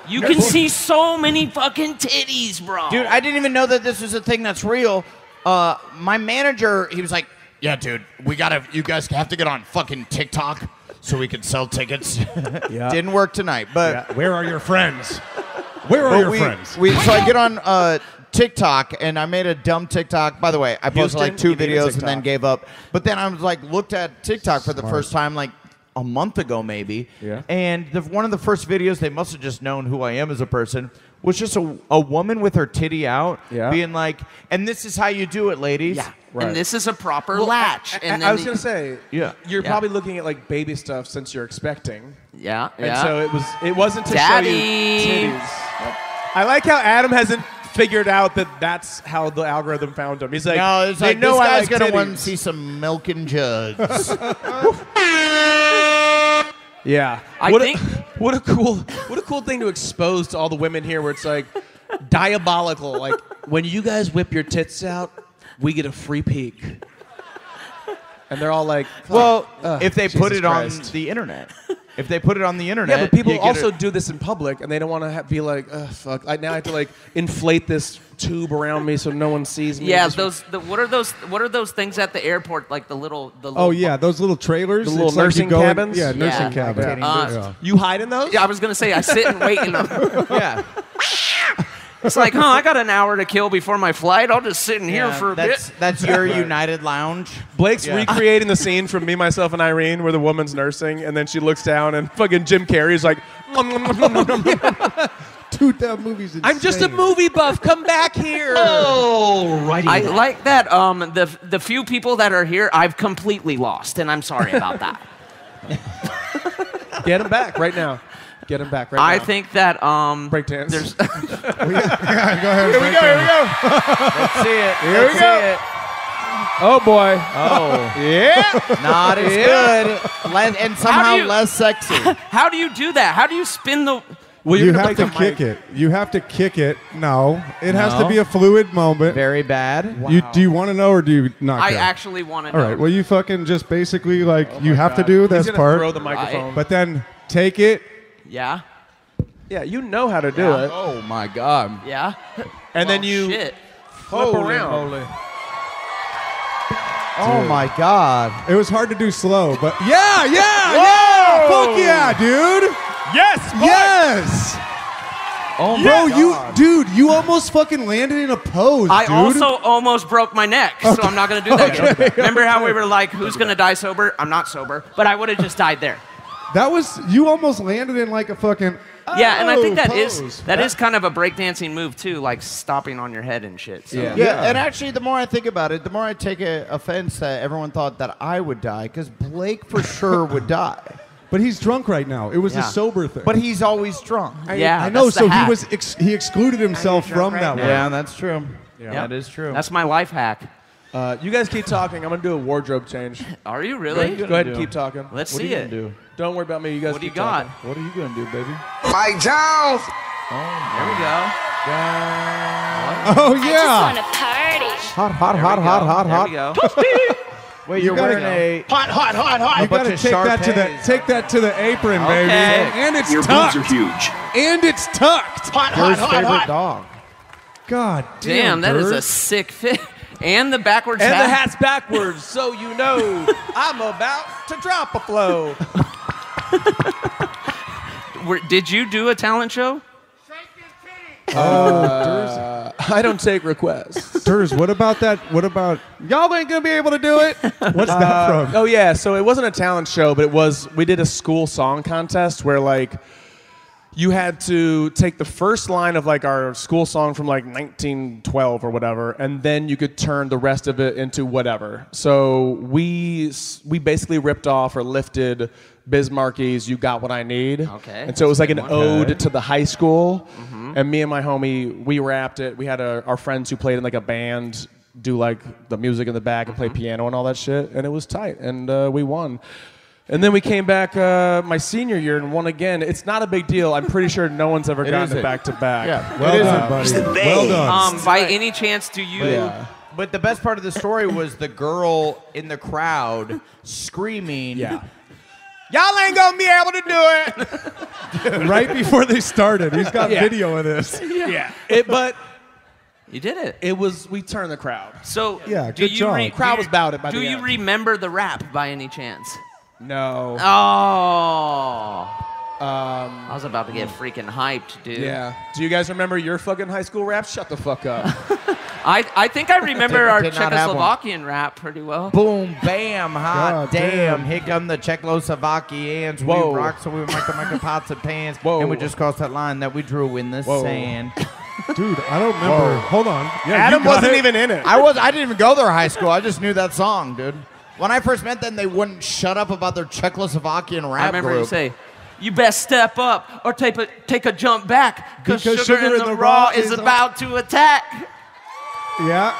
you can see so many fucking titties, bro. Dude, I didn't even know that this was a thing that's real. Uh, my manager, he was like, "Yeah, dude, we gotta. You guys have to get on fucking TikTok so we can sell tickets." Didn't work tonight, but Where are your friends? Where are but your we, friends? we so I get on uh, TikTok and I made a dumb TikTok. By the way, I posted like two you need a videos and then gave up. But then I was like looked at TikTok for the first time like a month ago maybe. Yeah. And the, one of the first videos they must have just known who I am as a person was just a, a woman with her titty out Yeah. being like, and this is how you do it, ladies. yeah. Right. And this is a proper Well, latch. I, I- I was the- gonna say, Yeah. you're Yeah. probably looking at like baby stuff since you're expecting, yeah, and yeah. so it was. It wasn't to Daddy. show you titties. I like how Adam hasn't figured out that that's how the algorithm found him. He's like, No, it's they like know this I guy's like gonna titties. want to see some milk and jugs. Yeah, I what think- a, what a cool what a cool thing to expose to all the women here, where it's like diabolical. Like when you guys whip your tits out, we get a free peek, and they're all like, well, Ugh, if they put Jesus it on the internet, if they put it on the internet, Yeah, but people also it- do this in public, and they don't want to ha- be like, Ugh, fuck. I, now I have to like inflate this tube around me so no one sees me. Yeah, those. The, what are those? What are those things at the airport? Like the little. The little Oh yeah, those little trailers. The little It's like you nursing in- cabins? yeah, nursing Yeah. cabin. Uh, Yeah. You hide in those? Yeah, I was gonna say I sit and wait in them. Yeah. It's like, huh? I got an hour to kill before my flight. I'll just sit in here for a that's, bit. That's your United Lounge. Blake's Yeah. recreating the scene from Me, Myself, and Irene where the woman's nursing, and then she looks down, and fucking Jim Carrey's like, That movie's insane. I'm just a movie buff. Come back here. I like that. Um, the the few people that are here, I've completely lost, and I'm sorry about that. Get him back right now. Get him back right I now. I think that um, Breakdance. there's yeah, go ahead. Here we go. Here we go. Let's see it. Here we Let's go. see it. Oh boy. Oh, Yeah. not as good. Less, and somehow you- less sexy. how do you do that? How do you spin the? Well, You have to kick mic. it. You have to kick it. No, it has to be a fluid moment. Very bad. You do you want to know or do you not? I care? actually want to All know. right. Well, you fucking just basically oh like Oh you have to do He's this gonna part, Throw the microphone. but then take it. yeah, yeah, you know how to do Yeah. it. Oh my god. yeah. And then you Shit. flip Holy around. moly. Oh my god. It was hard to do slow, but yeah, yeah, yeah. Fuck yeah, dude. Yes. Yes. Oh my Bro, you, dude, you almost fucking landed in a pose, I dude. also almost broke my neck, so I'm not gonna do that. again. Remember how we were like, "Who's gonna die sober?" I'm not sober, but I would have just died there. that was you almost landed in like a fucking. yeah, and I think oh, that is oh, pose. that is kind of a breakdancing move too, like stopping on your head and shit. So. Yeah. Yeah, and actually, the more I think about it, the more I take a offense that everyone thought that I would die, because Blake for sure would die. But he's drunk right now. It was Yeah. a sober thing. But he's always drunk. Yeah, I know. that's the So he was ex- he excluded himself from that one. Yeah, that's true. Yeah. That is true. That's my life hack. Uh, you guys keep talking. I'm gonna do a wardrobe change. Are you really? Go ahead and keep talking. Let's what are see you it. gonna do? Don't worry about me. You guys. What do you keep got? talking. What are you gonna do, baby? Mike Jones. Oh, There we go. Oh I just yeah. want to party. Hot, hot, There hot, hot, hot, there hot. we go. Wait, You you're gotta wearing a hot, hot, hot, hot. You gotta take that to the take that to the apron, baby. And it's Your boobs are huge. And it's tucked. Your favorite dog. God damn. Damn, that is a sick fit. And the backwards And hat. the hat's backwards, so you know I'm about to drop a flow. Did you do a talent show? Oh, uh, I don't take requests. Ders, what about that? What about y'all ain't gonna be able to do it? What's that uh, from? Oh yeah, so it wasn't a talent show, but it was. We did a school song contest where like you had to take the first line of like our school song from like 1912 or whatever, and then you could turn the rest of it into whatever. So we we basically ripped off or lifted Biz Markie's "You Got What I Need." Okay, And so it was like an that's a good one. ode to the high school, and me and my homie we rapped it. We had a, our friends who played in like a band do like the music in the back and play piano and all that shit, and it was tight, and uh, we won. And then we came back uh, my senior year and won again. It's not a big deal. I'm pretty sure no one's ever gotten it back to back. Yeah. Well done, buddy. Well done. Um, by any chance, do you? Yeah. But the best part of the story was the girl in the crowd screaming. Yeah. Y'all ain't gonna be able to do it. right before they started, he's got Yeah. video of this. Yeah. It, but You did it. it was we turned the crowd. So Yeah, do good you job. re- Crowd was you- about it by the Do the you end. remember the rap by any chance? No. Oh, Um, I was about to get freaking hyped, dude. yeah. Do you guys remember your fucking high school rap? Shut the fuck up. I, I think I remember Did- our did not have one. Czechoslovakian rap pretty well. Boom, bam, hot God damn. damn. Here come the Czechoslovakians. Whoa. We rock, so we make them make the pots and pans. Whoa. And we just crossed that line that we drew in the Whoa. sand. Dude, I don't remember. Hold on. Yeah, Adam got wasn't it. even in it. I was. I didn't even go there high school. I just knew that song, dude. When I first met them, they wouldn't shut up about their Czechoslovakian rap I remember group. you say, "You best step up or take a take a jump back, because sugar, Because in the, raw is about to attack." Yeah.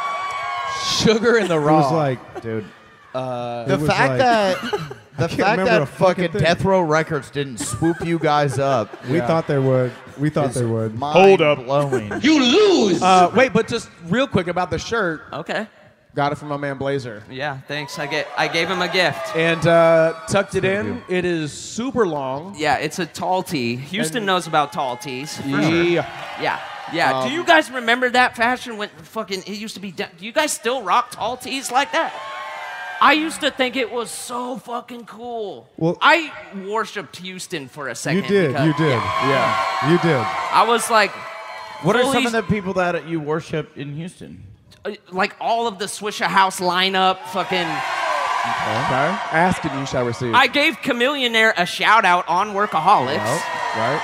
Sugar in the It raw. was like, dude. it The fact like- that the fact that fucking fucking. Death Row Records didn't swoop you guys up. we Yeah. thought they would. We thought they would. Hold up. Blowing. You lose. Uh, wait, but just real quick about the shirt. Okay. Got it from my man Blazer. Yeah, thanks. I get I gave him a gift. And uh, tucked it in. It is super long. Yeah, it's a tall tee. Houston And- knows about tall tees. for sure. Yeah. Yeah. Yeah. do you guys remember that fashion when fucking it used to be? Do you guys still rock tall tees like that? I used to think it was so fucking cool. Well- I worshipped Houston for a second. You did. because- You did. Yeah. You did. I was like, What are some of the people that you worship in Houston? Uh, like all of the Swishahouse lineup, fucking. Okay. Ask and you shall receive. I gave Chameleonaire a shout out on Workaholics. right?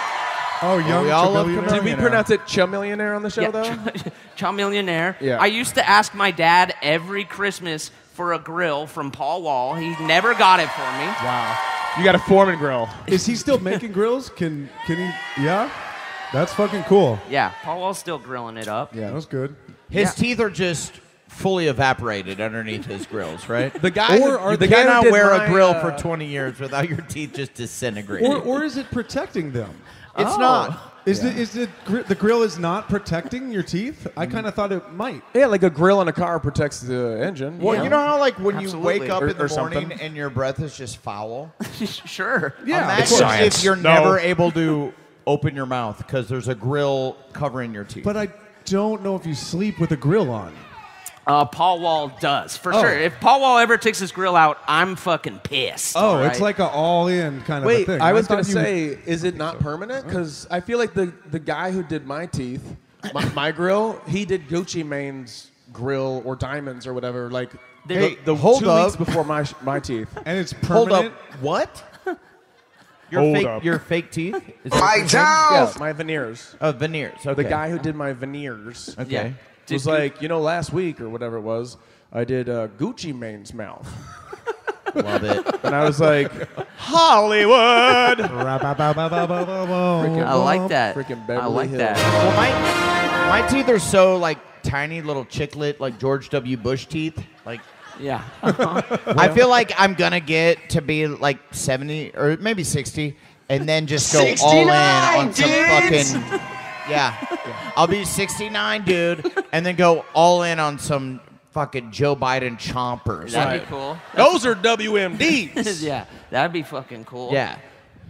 Oh, young we all love Chameleon. Did we pronounce it Chamillionaire on the show, Yeah, though? Chameleonaire. Yeah. I used to ask my dad every Christmas for a grill from Paul Wall. He never got it for me. Wow. You got a Foreman grill. Is he still making grills? Can can he? Yeah, that's fucking cool. Yeah, Paul Wall's still grilling it up. That was good. His Yeah. teeth are just fully evaporated underneath his grills, right? The guy, Or are the You guy who cannot wear my, a grill uh, for 20 years without your teeth just disintegrating. Or or is it protecting them? it's Oh. not. Is the is the gr- the grill is not protecting your teeth? I kind of thought it might. Yeah, like a grill in a car protects the engine. Well, Yeah. you know how like when Absolutely. you wake up Or- in the or something. morning and your breath is just foul? sure. Imagine Science. if you're No. never able to open your mouth because there's a grill covering your teeth. But I don't know if you sleep with a grill on. Uh, Paul Wall does, for Oh. sure. If Paul Wall ever takes his grill out, I'm fucking pissed. Oh, all it's like a all in kind of a Wait, thing. I was gonna thought you- say, is it not permanent? Because I feel like the the guy who did my teeth, my, my grill, he did Gucci Mane's grill or diamonds or whatever. Like the, Hey, the hold two up. weeks before my my teeth. and it's permanent. Hold up. What? Your Hold fake up. your fake teeth? Is that what you're saying? Yeah, my veneers. Oh, veneers. Okay. The guy who did my veneers Okay. Yeah. was Did- like, you know, last week or whatever it was, I did uh, Gucci Mane's mouth, Love it. and I was like, Hollywood. I like that. Freaking I like Hills. that. Well, my my teeth are so like tiny little chiclet, like George W. Bush teeth. Like Yeah. I feel like I'm gonna get to be like 70 or maybe 60, and then just go all in on some fucking. Yeah. I'll be 69, dude, and then go all in on some fucking Joe Biden chompers. That'd be cool. Those are WMDs. yeah, that'd be fucking cool. Yeah.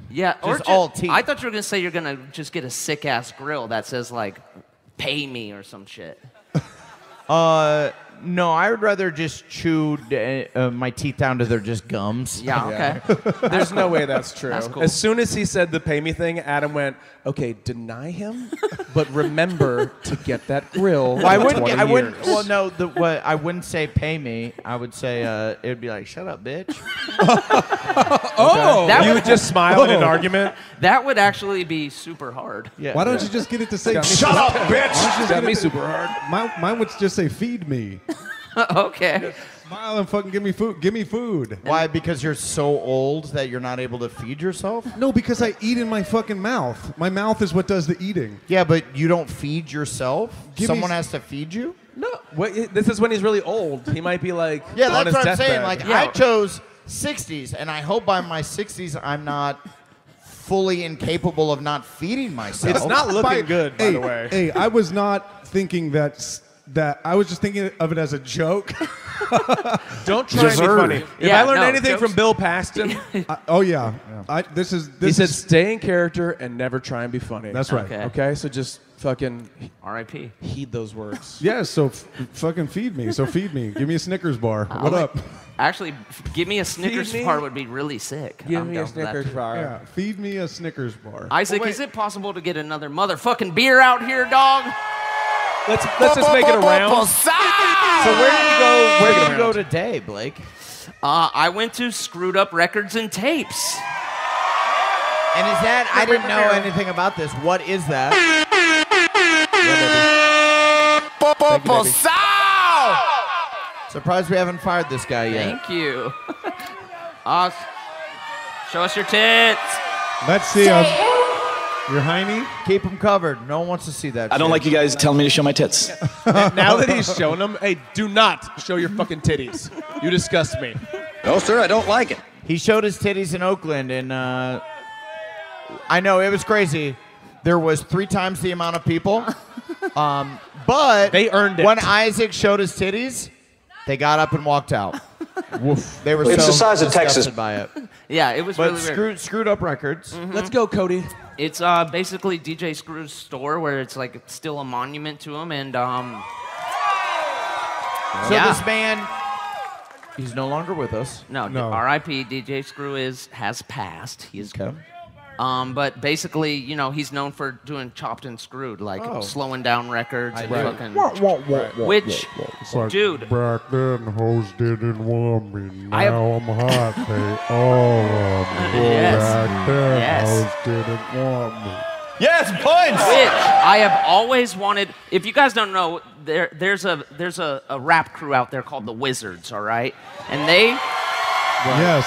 Yeah, or Just all teeth. I thought you were gonna say you're gonna just get a sick ass grill that says like, "Pay me" or some shit. Uh, no, I would rather just chew uh, uh, my teeth down to their just gums. Yeah, okay. There's no way that's true. That's cool. As soon as he said the pay me thing, Adam went, okay, deny him, but remember to get that grill. Well, I wouldn't. 20 I wouldn't. Well, no. The, what, I wouldn't say pay me. I would say uh, it would be like, "Shut up, bitch." Oh, That you would- would just smile in an argument. That would actually be super hard. Yeah. Why don't you just get it to say? Shut up, bitch! Just Got get me super hard. Mine, mine would just say "feed me." okay. Smile and fucking give me food. Give me food. Why? Because you're so old that you're not able to feed yourself. No, because I eat in my fucking mouth. My mouth is what does the eating. Yeah, but you don't feed yourself. Give me Someone s- has to feed you. No, wait, this is when he's really old. He might be like, Yeah, on that's his what I'm saying. Like Yeah. I chose 60s, and I hope by my 60s I'm not fully incapable of not feeding myself. it's not looking By- good, by hey, the way. Hey, I was not thinking that. s- That I was just thinking of it as a joke. Don't try to be funny. If Yeah, I learned no, anything jokes- from Bill Paxton, I- oh yeah, I, this is he this said, is "Stay in character and never try and be funny." that's right. Okay. Okay, so just fucking R.I.P. heed those words. Yeah, so f- fucking feed me. So feed me. Give me a Snickers bar. Uh, what like- up? Actually, f- give me a Snickers me- bar would be really sick. Give I'm me a down for that, Snickers bar. Yeah, feed me a Snickers bar. Isaac, oh, is it possible to get another motherfucking beer out here, dog? Let's let's just make it a round. So where did you go? Where Take did you go today, Blake? Uh, I went to Screwed Up Records and Tapes. And is that I didn't know anything about this. What is that? Surprised we haven't fired this guy yet. Thank you. uh, show us your tits. Let's see. Um, your hiney. Keep them covered. No one wants to see that. I don't shit. like you guys telling me to show my tits. now that he's shown them, hey, do not show your fucking titties. You disgust me. No, sir, I don't like it. He showed his titties in Oakland, and uh, I know it was crazy. There was three times the amount of people, um, but They earned it. When Isaac showed his titties, they got up and walked out. Woof. They were It's so the size of Texas. disgusted by it. Yeah, it was But really weird. screwed, screwed up records. Let's go, Cody. It's uh, basically DJ Screw's store where it's like still a monument to him, and um, So Yeah. this man, he's no longer with us. no, No. R.I.P. DJ Screw is has passed. He is Okay. Um, but basically, you know, he's known for doing chopped and screwed, like Oh. slowing down records and Right. fucking. Which, Which, It's like dude, back then hoes didn't want me. I have- Now I'm hot. They all want me. Yes. Back then Yes. hoes didn't want me. Yes, points. which I have always wanted. If you guys don't know, there there's a there's a, a rap crew out there called the Wizards, all right, and they Yes.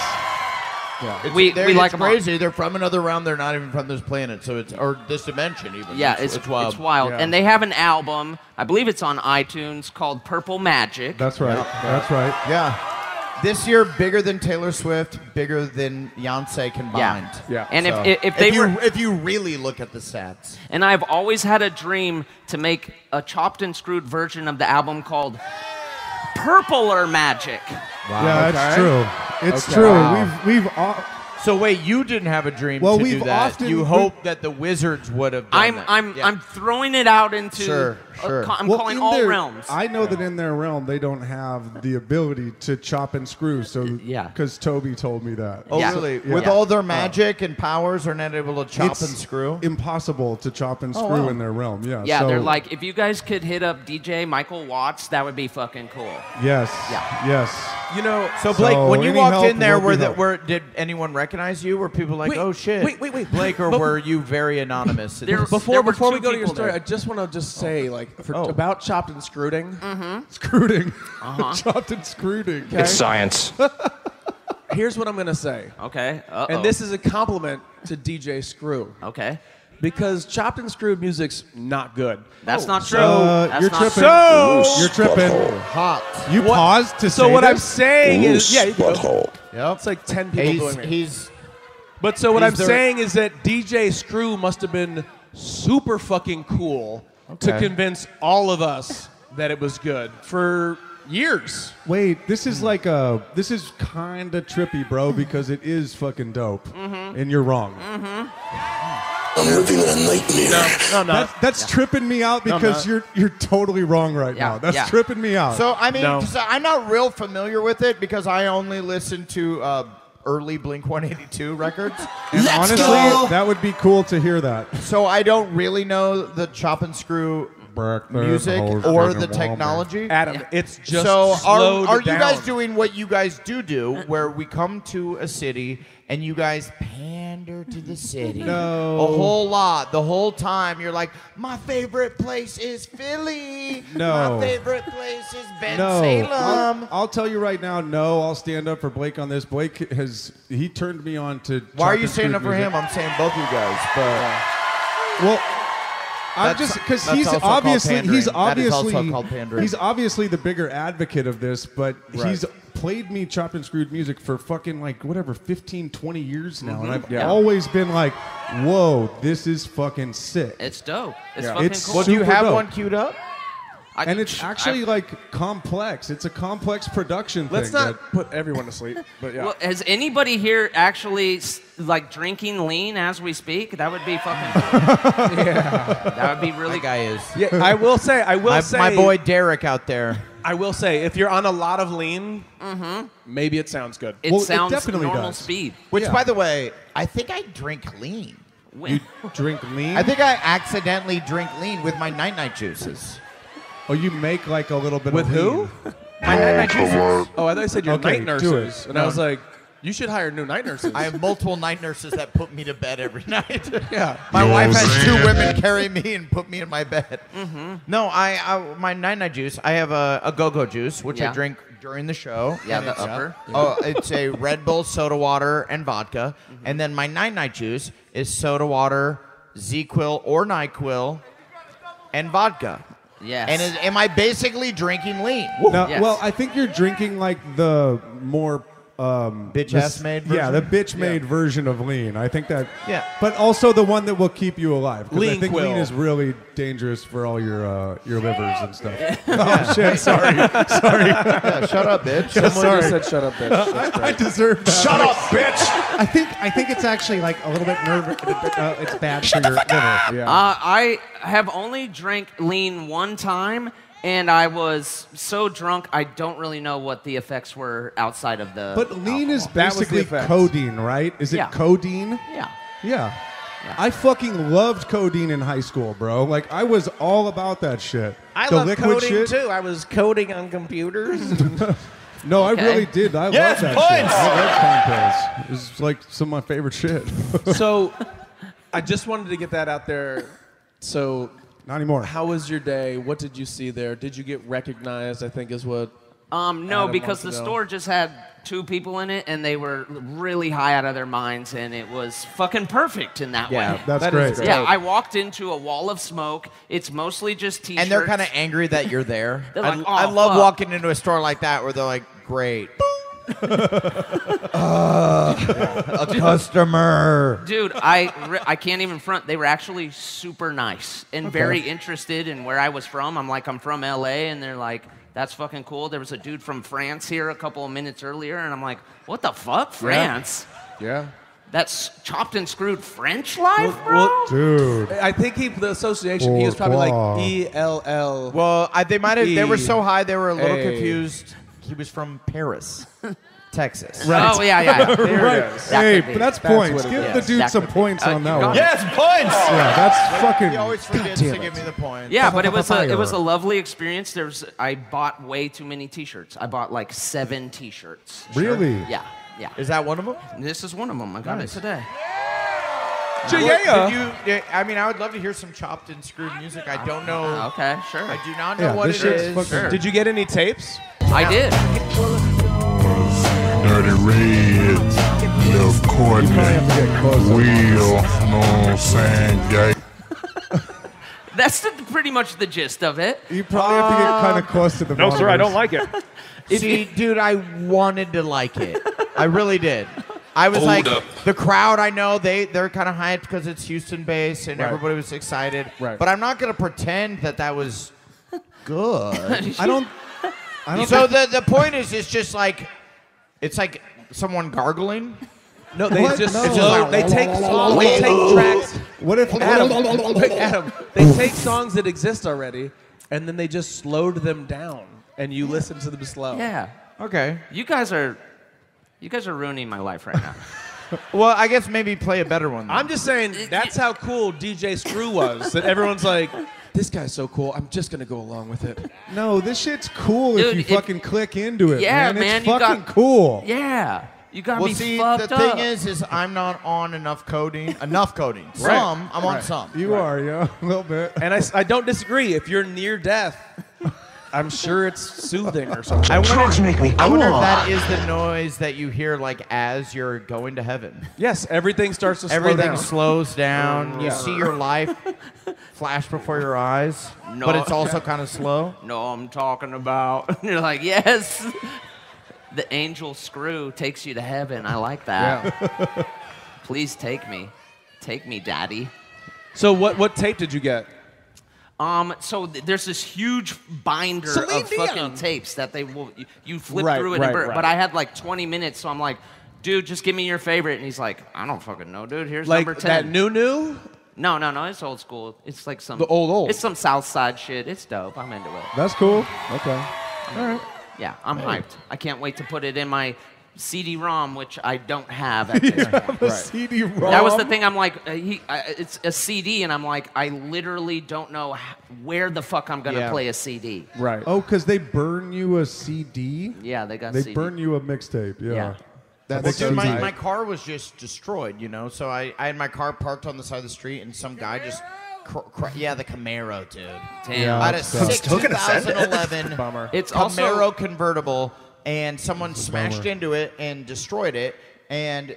We They're- we like it's them all. crazy. They're from another realm. They're not even from this planet. So it's or this dimension even. Yeah, it's, it's wild. And they have an album, I believe it's on iTunes, called Purple Magic. That's right. That's right. Yeah. This year, bigger than Taylor Swift, bigger than Beyonce combined. Yeah. And So, if, if, if they you, were, if you really look at the stats, and I've always had a dream to make a chopped and screwed version of the album called Purpler Magic. Yeah, that's Okay. true. It's Okay. true. Wow. We've we've all, so wait, you didn't have a dream Well, to we've do that. often- you we- hope that the Wizards would have. Done I'm that. I'm Yeah. I'm throwing it out into Sure, uh, sure. co- I'm well, calling all their- realms. I know that in their realm they don't have the ability to chop and screw. So Yeah. because Toby told me that. Oh, Yeah. really? Yeah. With Yeah. all their uh, magic and powers, are not able to chop It's and screw. Impossible to chop and Oh, screw wow. in their realm. Yeah. yeah, so, they're like, if you guys could hit up DJ Michael Watts, that would be fucking cool. Yes. Yeah. Yes. You know, So Blake, So when you walked in there, were that were did anyone recognize you? Were people like, Wait, "Oh shit"? wait, wait, wait. Blake, or But- were you very anonymous? There- before were before we go to your story, there. I just want to just say like for, Oh. about chopped and screwing. Screwing. Uh-huh. Chopped and screwing. Okay? It's science. Here's what I'm gonna say, Okay. Uh-oh. and this is a compliment to DJ Screw okay. Because chopped and screwed music's not good. That's not true. Uh, That's you're not tripping. So You're tripping. hot. You What- paused to So say what I'm this? saying is, yeah, you go. Yep. it's like ten people He's doing it. he's But so what He's I'm the- saying is that DJ Screw must have been super fucking cool to convince all of us that it was good for years. Wait, this is like a this is kind of trippy, bro, because it is fucking dope, Mm-hmm. and you're wrong. I'm living in a nightmare. No, no. That's that's tripping me out because not. you're you're totally wrong right Yeah, now. That's yeah. tripping me out. so I mean, No. 'cause I'm not real familiar with it because I only listen to uh, early Blink 182 records. and honestly, that would be cool to hear that. so I don't really know the chop and screw Back then music hoes or the want me. technology. Adam, it's just so slowed are, are you down. guys doing what you guys do do where we come to a city and you guys pander to the city No. a whole lot the whole time you're like my favorite place is philly No. my favorite place is ben No, I'll, salem I'll tell you right now. No, I'll stand up for Blake on this. Blake has he turned me on to. why are you and standing up for music. him i'm saying both of you guys but Well, I'm That's- just because he's obviously he's obviously also called pandering. he's obviously the bigger advocate of this, but Right. he's played me chopped and screwed music for fucking like whatever 15 20 years now and I've Mm-hmm. Yeah. always been like whoa this is fucking sick It's dope. It's Yeah. fucking It's cool. well do you have dope. one queued up I- and it's actually I- like complex it's a complex production thing. Let's thing not put everyone to sleep, but yeah. Well, has anybody here actually like drinking lean as we speak? That would be fucking. Yeah. That would be really. that guy is yeah, I will say, I will my, say, my boy derek out there I will say, if you're on a lot of lean, mm-hmm. maybe it sounds good. It Well, it sounds definitely normal does. speed. which Yeah. by the way i think i drink lean When- drink lean I think I accidentally drink lean with my night night juices. Oh you make like a little bit With of who? lean. My night night juices. Oh, I thought you said you're Okay, night do it. nurses, and I was like, you should hire new night nurses. I have multiple night nurses that put me to bed every night. yeah. My No, wife has two man. women carry me and put me in my bed. No, I, I my night night juice. I have a, a go go juice which Yeah. I drink during the show. Yeah, And the it's- upper. Oh, it's a Red Bull, soda water, and vodka. And then my night night juice is soda water, ZzzQuil or Nyquil, and vodka. Yes. And is, am I basically drinking lean? Now, Yes. well, I think you're drinking like the more Bitch this- ass made. Yeah, the bitch made version of lean. I think that. Yeah. But also the one that will keep you alive. 'cause I Lean think Quill. lean is really dangerous for all your uh, your livers and stuff. oh shit! Sorry, sorry. Yeah, shut up, bitch. Someone Sorry. just said shut up, bitch. That's I deserve that. Shut up, bitch! I think I think it's actually like a little bit nerve. Uh, it's bad for your liver. Yeah. Uh, I have only drank lean one time, and I was so drunk I don't really know what the effects were outside of the. But lean is alcohol. That was the basically codeine, right? Is it Yeah. codeine? Yeah. Yeah. Yeah. I fucking loved codeine in high school, bro. Like I was all about that shit. I the liquid shit. I was coding on computers. No, I really did. I Yes, love that points! shit. I love pine pills. It was like some of my favorite shit. so, I just wanted to get that out there. So, Not anymore. how was your day? What did you see there? Did you get recognized? I think is what. Um, no, Adam because the wants store just had two people in it, and they were really high out of their minds, and it was fucking perfect in that way. That's That great. great. Yeah, I walked into a wall of smoke. It's mostly just t-shirts. And they're kind of angry that you're there. They're I, like, I "Oh, love fuck." walking into a store like that where they're like, "Great, Uh, a customer." Dude, I, I can't even front. They were actually super nice and very interested in where I was from. I'm like, I'm from LA, and they're like, that's fucking cool. There was a dude from France here a couple of minutes earlier, and I'm like, what the fuck, France? Yeah. That's chopped and screwed French life, Well- bro. well- Dude. I think he, the association, he was probably like E L L. Well, I, they might have. They were so high, they were a little Hey. confused. He was from Paris, Texas. Right. Oh yeah, yeah. There right. it is. That Hey, but that's, That's points. what it Give is. the dude That some could be. points Uh, on that one. it. Yes, points! Yeah, that's fucking. He always forgets to give me the points. Yeah, but it was a, it was a lovely experience. There's I bought way too many T-shirts. I bought like seven T-shirts. Really? Yeah, yeah. Is that one of them? This is one of them. I got Nice. it today. Yeah. Did you? I mean, I would love to hear some chopped and screwed music. I don't know. Ah, okay, sure. I do not know Yeah, what this it shit's is. fucking- Sure. Did you get any tapes? I did. Dirty Red, Lil Courtney, have to get close. Will, know what I'm saying, gay. That's the, pretty much the gist of it. You probably have to get kind of close to the. No, sir, I don't like it. See, dude, I wanted to like it. I really did. I was Hold like, up. the crowd. I know they they're kind of hyped because it's Houston based and Right. everybody was excited. Right. But I'm not gonna pretend that that was good. I don't. I don't. so the the point is, it's just like, it's like someone gargling. No, they What? just, No. it's just- they take songs, they take tracks. what if? Adam, wait, Adam, they take songs that exist already, and then they just slowed them down, and you listen to them slow. Yeah. Okay. You guys are, you guys are ruining my life right now. Well, I guess maybe play a better one. then. I'm just saying that's how cool DJ Screw was. That everyone's like, this guy's so cool. I'm just gonna go along with it. No, this shit's cool Dude, if you if- fucking click into it, Yeah, man. man, It's you fucking got- cool. yeah. You gotta Well, be see, fucked the up. thing is, is I'm not on enough coding. Enough coding. Some, I'm on Right. some. You are, yeah, a little bit. And I, s- I don't disagree. If you're near death, I'm sure it's soothing or something. I Drugs wonder, make me I wonder if that is the noise that you hear like as you're going to heaven. yes, everything starts to slow Everything down. slows down. You see your life flash before your eyes, No. but it's also kind of slow. No, I'm talking about. You're like, yes. The angel screw takes you to heaven. I like that. Yeah. Please take me. Take me, daddy. So what what tape did you get? Um, so th- there's this huge binder Celine of fucking tapes that they will you, you flip Right, through it, right, and bur- right. but I had like 20 minutes, so I'm like, dude, just give me your favorite, and he's like, I don't fucking know, dude. Here's Like number 10. that new new? no, no, no, it's old school. It's like some The old, old. It's some South Side shit. It's dope. I'm into it. That's cool. Okay. All right. Yeah, I'm hyped. I can't wait to put it in my CD-ROM, which I don't have at this point. A CD-ROM. That was the thing. I'm like, uh, he, uh, it's a CD, and I'm like, I literally don't know h- where the fuck I'm gonna Yeah. play a CD. Right. Oh, because they burn you a CD. Yeah, they got They CD. burn you a mixtape. Yeah. Yeah. That Well, makes dude, my, sense. my car was just destroyed, you know. So I, I had my car parked on the side of the street, and some guy just, cr- cr- yeah, the Camaro, dude. Damn. Yeah. I had a sick Still gonna send it. 2011 Bummer. It's a Camaro also convertible, and someone smashed bummer. into it and destroyed it. And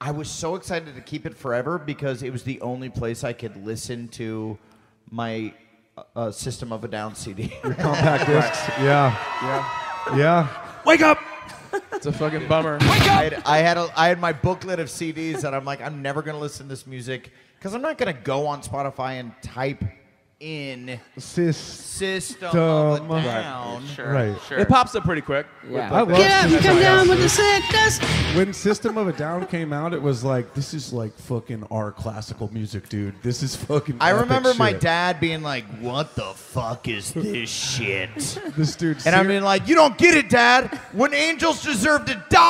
I was so excited to keep it forever because it was the only place I could listen to my uh, uh, System of a Down CD. Your compact discs. Yeah. Yeah. Yeah. Wake up! It's a fucking bummer. I had, I had, a, I had my booklet of CDs that I'm like, I'm never gonna listen to this music because I'm not gonna go on Spotify and type in Sis. System of a Right. Down. Sure. Right. Sure. It pops up pretty quick. Yeah. I love Get up System come of a down Down. with the sickness. When System of a Down came out, it was like, this is like fucking our classical music, dude. This is fucking. I epic remember my shit. dad being like, "What the fuck is this shit?" This dude. And I ser- mean, like, you don't get it, Dad. When angels deserve to die.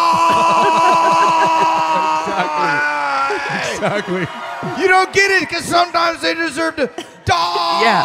exactly. You don't get it because sometimes they deserve to die. Yeah.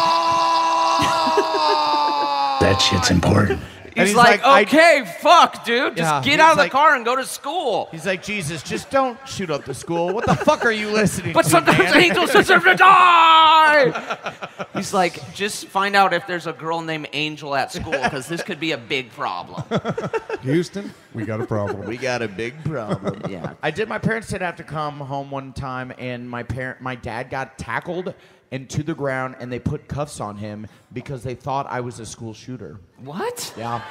that shit's important. And He's, he's like, like, I- okay, fuck, dude. Just Yeah, get out of the like- car and go to school. He's like, Jesus, just don't shoot up the school. What the fuck are you listening But to? But sometimes man? angels deserve to die. He's like, just find out if there's a girl named Angel at school because this could be a big problem. Houston, we got a problem. We got a big problem. Yeah. I did. My parents did have to come home one time, and my parent, my dad got tackled and to the ground, and they put cuffs on him because they thought I was a school shooter. What? Yeah.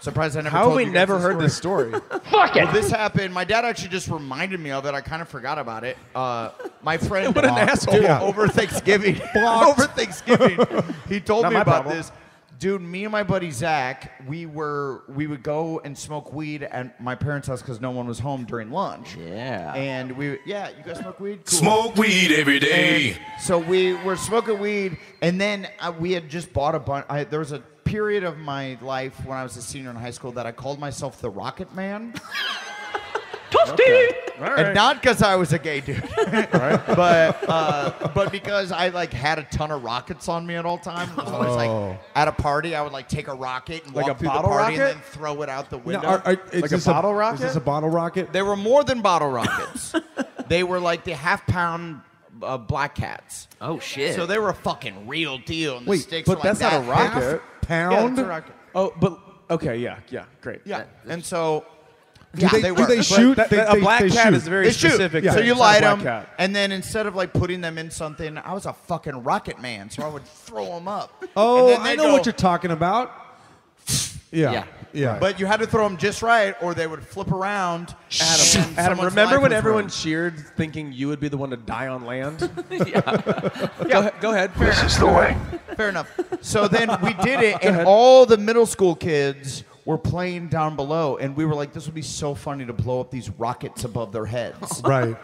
Surprised I never. How have told we you guys never this heard story. this story? Well, this happened. My dad actually just reminded me of it. I kind of forgot about it. Uh, my friend, What an Block- asshole. dude, Yeah. over Thanksgiving, over Thanksgiving, he told Not me my about problem. this. Dude, me and my buddy Zach, we were we would go and smoke weed at my parents' house because no one was home during lunch. Yeah. And we, yeah, you guys smoke weed? Cool. Smoke weed every day. And so we were smoking weed, and then uh, we had just bought a bunch. There was a period of my life when I was a senior in high school that I called myself the Rocket Man. And not because I was a gay dude, but uh, but because I like had a ton of rockets on me at all times. So I was Oh. like at a party, I would like take a rocket and Like walk a through the party rocket? and then throw it out the Now, window. are- are- is Like a this bottle Is rocket? this a bottle rocket? They were more than bottle rockets. they were like the half pound uh, black cats. Oh shit. So they were a fucking real deal. And the Wait, sticks but were that's like not a rocket. half- Pound? Yeah, it's a rocket. Oh, but okay, yeah, yeah, great. Yeah. And so, Do yeah, they, they do they shoot? That- They- a black they cat shoot. is very They shoot. specific. Yeah. So you It's not light them, cat. and then instead of like putting them in something, I was a fucking rocket man. So I would throw them up. Oh, And then I they'd know go- what you're talking about. Yeah. Yeah. Yeah. But you had to throw them just right, or they would flip around. Adam, Adam remember when everyone ruined. cheered thinking you would be the one to die on land? yeah. Go, ahead- go ahead. This is the way. Fair enough. So then we did it, and all the middle school kids were playing down below, and we were like, "This would be so funny to blow up these rockets above their heads." right.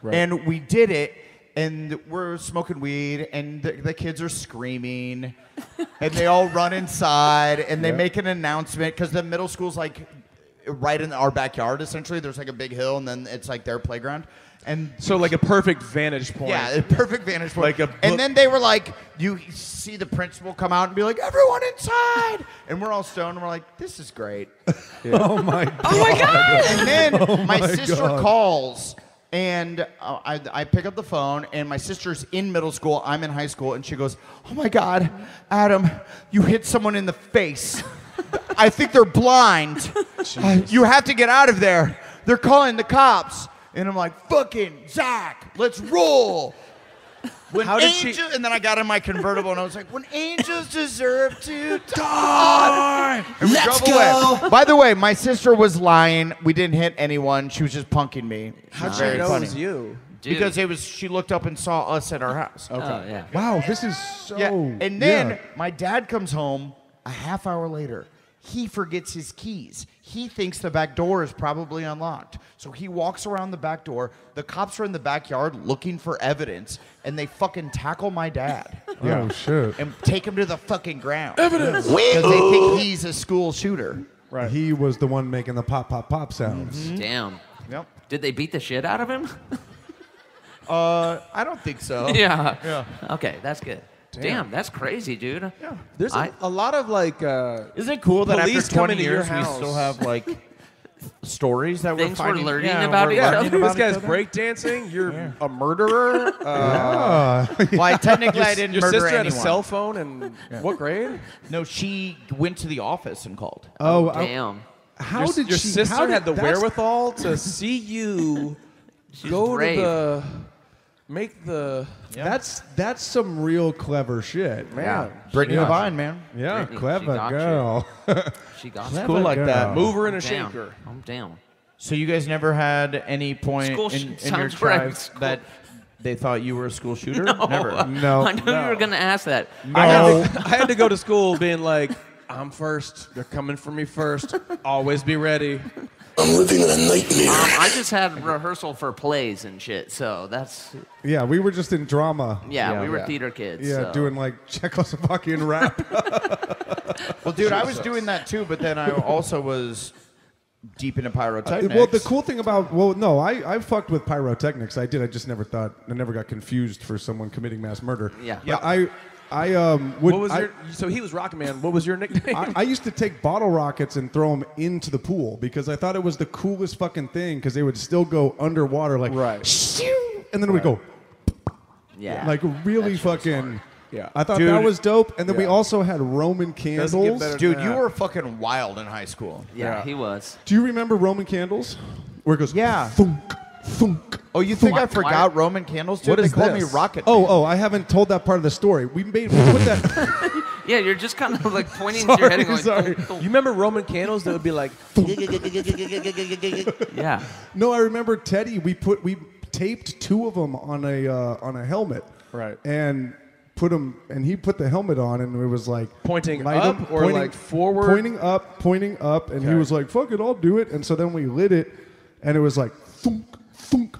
Right. And we did it, and we're smoking weed, and the, the kids are screaming, and they all run inside, and they make an announcement because the middle school's like right in our backyard. Essentially, there's like a big hill, and then it's like their playground. And So like a perfect vantage point. yeah, a perfect vantage point. Like a and then they were like, you see the principal come out and be like, everyone inside, and we're all stoned, and we're like, this is great. oh my god. oh my god. And then my, my sister God. calls, and uh, I, I pick up the phone, and my sister's in middle school. I'm in high school, and she goes, "Oh my God, Adam, you hit someone in the face. I think they're blind. Uh, you have to get out of there. They're calling the cops." And I'm like, "Fucking Zach, let's roll." When How did she- and then I got in my convertible and I was like, "When angels deserve to die." And we Let's drove go. away. By the way, my sister was lying. We didn't hit anyone. She was just punking me. How'd she know funny. it was you? Dude. Because it was she looked up and saw us at our house. Oh yeah. Wow, this is so. Yeah. And then yeah. my dad comes home a half hour later. He forgets his keys. He thinks the back door is probably unlocked. So he walks around the back door. The cops are in the backyard looking for evidence, and they fucking tackle my dad Oh shit. and take him to the fucking ground. Evidence! Because they think he's a school shooter. Right. He was the one making the pop pop pop sounds. Damn. Yep. Did they beat the shit out of him? Uh, I don't think so. yeah. Yeah. Okay, that's good. Damn, that's crazy, dude. Yeah. There's a I- a lot of like. Uh, Isn't it cool that Police after 20 coming to your years we house. still have like stories that Things we're we're finding? learning Yeah, about we're each learning other. about this guy's each other. breakdancing. You're a murderer. Uh, Ah, Why technically your I didn't your murder sister had anyone. a cell phone in what grade? No, she went to the office and called. oh, I- Damn. how your, did your she? sister how did, had the that's- wherewithal to see you go brave. to the make the That's that's some real clever shit. man. Brittany Yeah. Devine, man. Yeah, Brittany, she clever got girl. She got Clever Cool like that. girl. Mover and a I'm down. shaker. I'm down. So you guys never had any point School in, in your sounds tribe that they thought you were a school shooter? No. Never. No, I knew you were gonna ask that. I, no. had to, I had to go to school being like, I'm first. They're coming for me first. Always be ready. I'm living in a nightmare. Um, I just had rehearsal for plays and shit, so that's Yeah, we were just in drama. yeah. Yeah. we were Yeah. theater kids. Yeah, so. doing like Czechoslovakian rap. Well, dude, I was doing that too, but then I also was deep into pyrotechnics. well, the cool thing about well, no, I, I fucked with pyrotechnics. I did. I just never thought. I never got confused for someone committing mass murder. Yeah. But I, I um would. What was I, your? So he was Rocket Man. What was your nickname? I, I used to take bottle rockets and throw them into the pool because I thought it was the coolest fucking thing because they would still go underwater like Right. shoo, and then it would go yeah. like really fucking. Yeah. I thought Dude. that was dope, and then we also had Roman candles. Doesn't get better dude, you were fucking wild in high school. yeah, yeah. he was. Do you remember Roman candles? Where it goes Yeah. thunk thunk. Oh, you think I What? forgot Roman candles, dude? What they is called this? me Rocket. Oh, Man. oh, I haven't told that part of the story. We made we put that. Yeah, you're just kind of like pointing to your head and going. Sorry, "Thunk, thunk." You remember Roman candles that would be like, Yeah. no, I remember Teddy. We put we taped two of them on a uh, on a helmet. Right. And put them, and he put the helmet on, and it was like Pointing light up 'em, or, like, forward? Pointing up, pointing up, and he was like, "Fuck it, I'll do it." And so then we lit it, and it was like thunk thunk.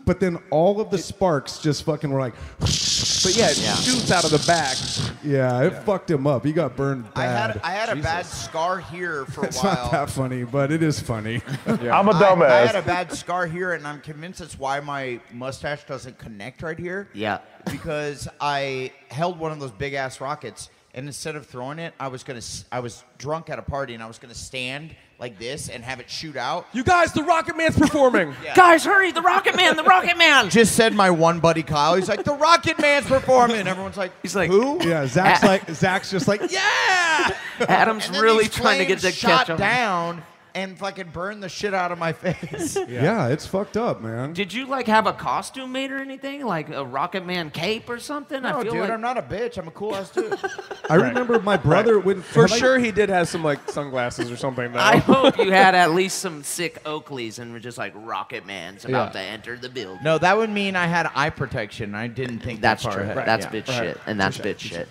But then all of the sparks just fucking were like, but yeah, it shoots out of the back. yeah, it fucked him up. He got burned I bad. had I had a bad scar here for a it's while. not that funny, but it is funny. I'm a I, I dumbass. I had a bad scar here, and I'm convinced that's why my mustache doesn't connect right here. Yeah. Because I held one of those big ass rockets, and instead of throwing it, I was gonna. s- I was drunk at a party, and I was gonna stand like this and have it shoot out. You guys, the Rocket Man's performing. Guys, hurry! The Rocket Man! The Rocket Man! Just said my one buddy Kyle. He's like, the Rocket Man's performing. And everyone's like, He's like, who? yeah, Zach's like Zach's just like, yeah. Adam's really trying to get the flames shot catch on. down and fucking burn the shit out of my face. yeah, it's fucked up, man. Did you like have a costume made or anything, like a Rocket Man cape or something? No, I feel dude, like I'm not a bitch. I'm a cool ass dude. I remember my brother when For have I- sure, he did have some like sunglasses or something. Though. I hope you had at least some sick Oakleys and were just like Rocket Man's about Yeah. to enter the building. no, that would mean I had eye protection. I didn't think that That's far true. ahead. That's Yeah. bitch Right. shit, and that's bitch shit.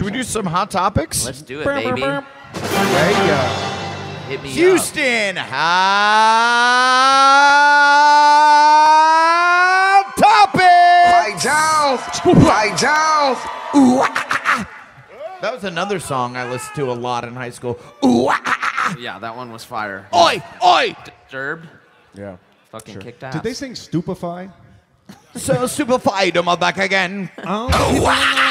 Should we do some hot topics? Let's do it, baby. There you go. Hit me up. Houston hot topics. down. Lie down. That was another song I listened to a lot in high school. Ooh, ah, ah, ah, ah. Yeah, that one was fire. ah. oi, oi. Disturbed. Yeah. Fucking kicked ass. Did they sing Stupify? So stupefied, I'm back again. Oh. Ah,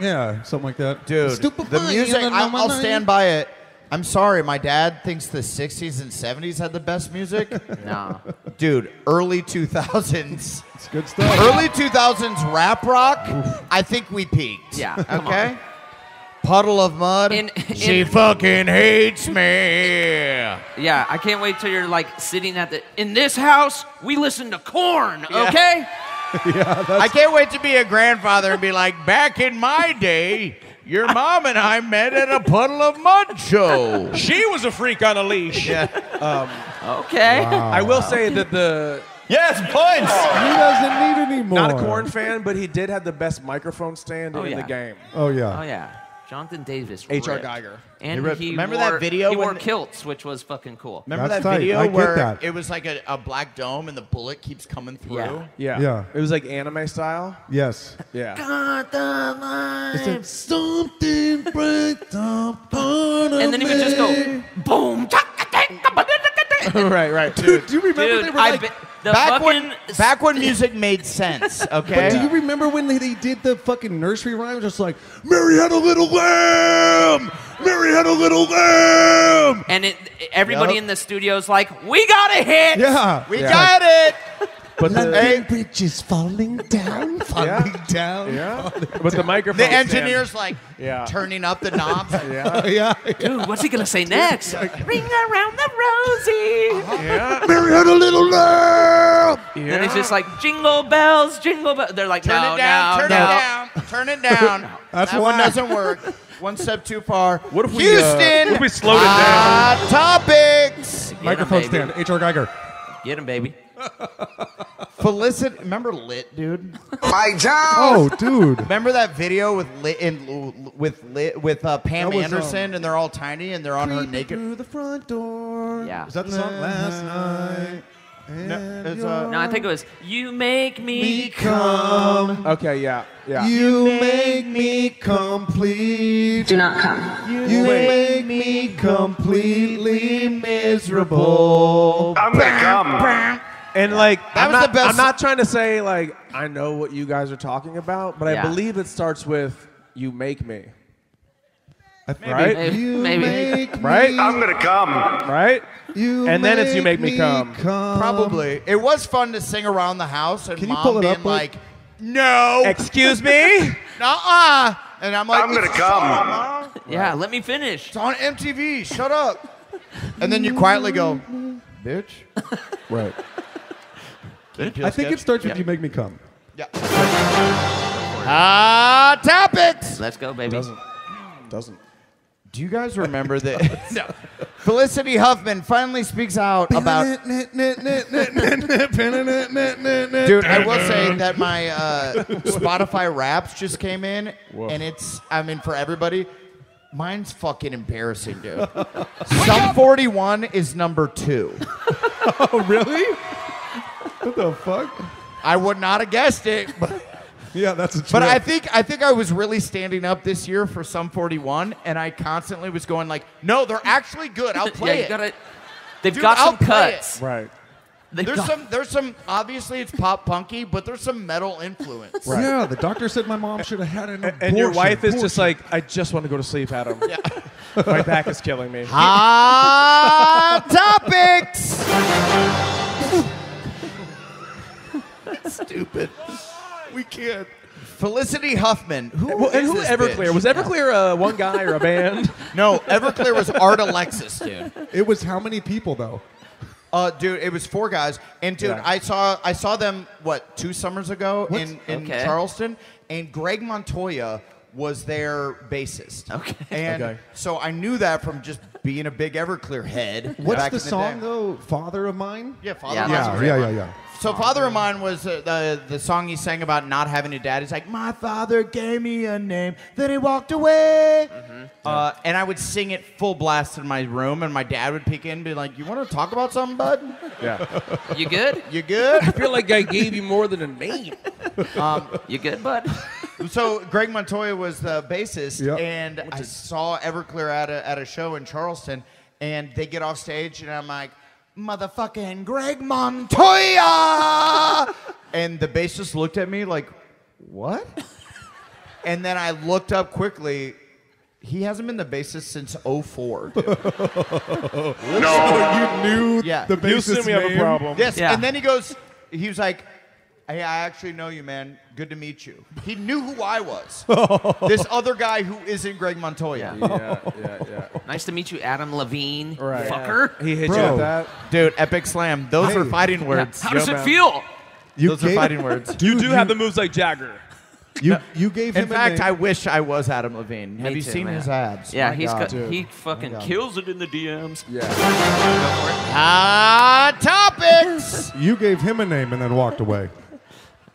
Yeah, something like that. Dude, Stupify, the music, and I'll, I'm I'll stand by it. I'm sorry, my dad thinks the 60s and 70s had the best music. Nah. Dude, early 2000s. It's good stuff. Early 2000s rap rock, I think we peaked. Yeah, come on. Okay? Puddle of Mudd. In- she in- fucking hates me. Yeah, I can't wait till you're like sitting at the. In this house, we listen to Korn, okay? yeah, I can't wait to be a grandfather and be like, back in my day, your mom and I met at a Puddle of Mudd show. She was a freak on a leash. Yeah. Um, okay. I will say that the Yes, points. He doesn't need any more. not a Korn fan, but he did have the best microphone stand Oh, in yeah. the game. Oh yeah. Oh yeah, Jonathan Davis. H.R. ripped. Giger. And ripped. he Remember wore, that video He wore when- kilts, which was fucking cool. Remember That's that tight. video I get where that. it was like a, a black dome and the bullet keeps coming through? Yeah. Yeah. Yeah. It was like anime style. Yes. Yeah. It's like something breaks apart And then he would just go boom. right, right. Dude, do you remember Dude, they were I like? be- the Back fucking when, back when music made sense, okay? But do you remember when they, they did the fucking nursery rhymes? Just like Mary had a little lamb. Mary had a little lamb. and it, everybody Yup. in the studio's like, "We got a hit." Yeah. we Yeah. got it! But the, Hey, bridge is falling down, falling down. yeah. But the microphone. the stand- engineer's like Yeah. turning up the knobs. Yeah. yeah. Dude, what's he gonna say next? Ring around the rosy. Yeah. Mary had a little lamb. yeah. And he's just like jingle bells, jingle bells. They're like, Turn no, it down. no, turn no. it down. Turn it down. That's that one whack. doesn't work. One step too far. What if we, uh, Houston? what if we slowed it down? Hot topics. Get 'em, Microphone baby. stand. H.R. Giger. Get him, baby. Felicity, remember Lit, dude? My job. Oh, dude. Remember that video with Lit and with Lit with uh, Pam That was, Anderson, um, and they're all tiny and they're on her naked. Through the front door. Yeah. Is that the song? Last night. No, it's, uh, No, I think it was you make me come. Okay, yeah, yeah. You make me complete. Do not come. You make me completely miserable. I'm gonna come. And like, That I'm was not, the best- I'm not trying to say like I know what you guys are talking about, but Yeah. I believe it starts with "You make me," Maybe. right? Maybe. You Maybe. make Right? me- I'm gonna come. Right? You And then it's You Make Me Come. Probably. It was fun to sing around the house and Can you mom pull it being up, bud? like, "No, Excuse me. uh-uh," and I'm like, I'm gonna come." on, Mom. Yeah, let me finish. It's on MTV. Shut up. And then you quietly go, "Bitch." Right. I think it starts with "You Make Me Come." Yeah. Ah, topics. Let's go, baby. Doesn't. Doesn't. Do you guys remember that? no. Felicity Huffman finally speaks out about. Dude, I will say that my uh, Spotify Raps just came in, and it's, I mean, for everybody, mine's fucking embarrassing, dude. Sum 41 is number two. Oh, really? What the fuck? I would not have guessed it, but, Yeah, that's a trip. but I think I think I was really standing up this year for Sum 41, and I constantly was going like, no, they're actually good. I'll yeah, play you it. gotta. They've Dude, got I'll some play it. cuts. Right. They've There's some, there's some. Obviously, it's pop punky, but there's some metal influence. Yeah, the doctor said my mom should have had an And, and your wife is just like, I just want to go to sleep, Adam. yeah. My back is killing me. Hot topics. Stupid. we can't. Felicity Huffman. Who Well, and is who this Everclear? bitch? Was Everclear uh, one guy or a band? no, Everclear was Art Alexis, dude. It was how many people though? Uh, dude, it was four guys, and dude, Yeah. I saw I saw them what two summers ago What? in in Okay. Charleston, and Greg Montoya was their bassist. Okay. and Okay. so I knew that from just being a big Everclear head. What's back the in song day. though? Father of mine. Yeah, Father Yeah, of that's Mine's Yeah, great. yeah, yeah, yeah. So Father of Mine was uh, the the song he sang about not having a dad. He's like, my father gave me a name, then he walked away. Uh, and I would sing it full blast in my room, and my dad would peek in and be like, "You want to talk about something, bud? yeah. You good? You good?" I feel like I gave you more than a name. You good, bud? so Greg Montoya was the bassist, Yep. and I saw Everclear at a at a show in Charleston, and they get off stage, and I'm like, "Motherfucking Greg Montoya!" and the bassist looked at me like, "What?" and then I looked up quickly. He hasn't been the bassist since 04. dude. You knew Yeah. the Houston, bassist's we have a problem. Yes, Yeah. and then he goes, he was like, Hey, I actually know you, man. Good to meet you. He knew who I was. Oh. this other guy who isn't Greg Montoya. Yeah, yeah, yeah. Nice to meet you, Adam Levine. Right. Fucker. He hit you with that. Dude, epic slam. Those Hey. are fighting Yeah. words. How does Yo, it man. feel? You Those are fighting words. You do have the moves like Jagger. You you gave him In a fact, name. I wish I was Adam Levine. Have you too, seen man. his abs? Yeah, My he's God. got, he fucking kills it in the DMs. Yeah. Hot topics. you gave him a name and then walked away.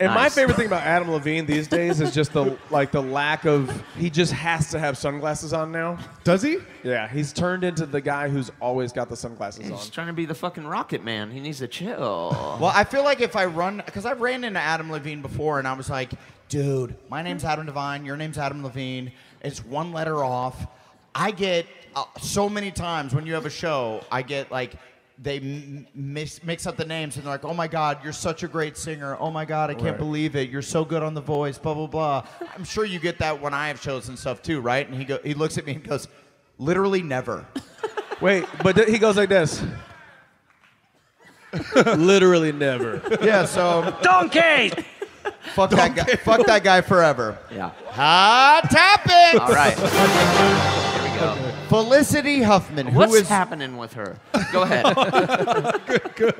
And my favorite thing about Adam Levine these days is just the like the lack of he just has to have sunglasses on now. Does he? Yeah, he's turned into the guy who's always got the sunglasses on. He's trying to be the fucking Rocket Man. He needs to chill. Well, I feel like if I run, because I've ran into Adam Levine before, and I was like, dude, my name's Adam Devine, your name's Adam Levine. It's one letter off. I get uh, so many times when you have a show, I get like, they m- mix, mix up the names and they're like, oh my God, you're such a great singer. Oh my God, I can't Right. believe it. You're so good on The Voice, blah, blah, blah. I'm sure you get that when I have shows and stuff too, right? And he, go, he looks at me and goes, literally never. Wait, but th- he goes like this. Literally never. Yeah, so Donkey! fuck that guy. Fuck that guy forever. Yeah. Hot topics. All right. Here we go. Felicity Huffman, who What's is happening with her? Go ahead.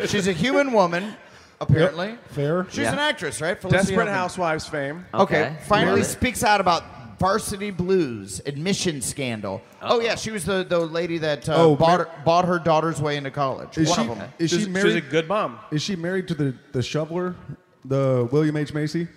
she's a human woman, apparently. Fair. She's Yeah. an actress, right? Felicity Desperate Huffman. Housewives fame. Okay. Okay. Finally Love it. speaks out about Varsity Blues admission scandal. Oh yeah, she was the, the lady that uh, Oh, bought Mar- her, bought her daughter's way into college. Is One she of them. is She's, she she's married? a good mom. is she married to the the shoveler, the William H Macy,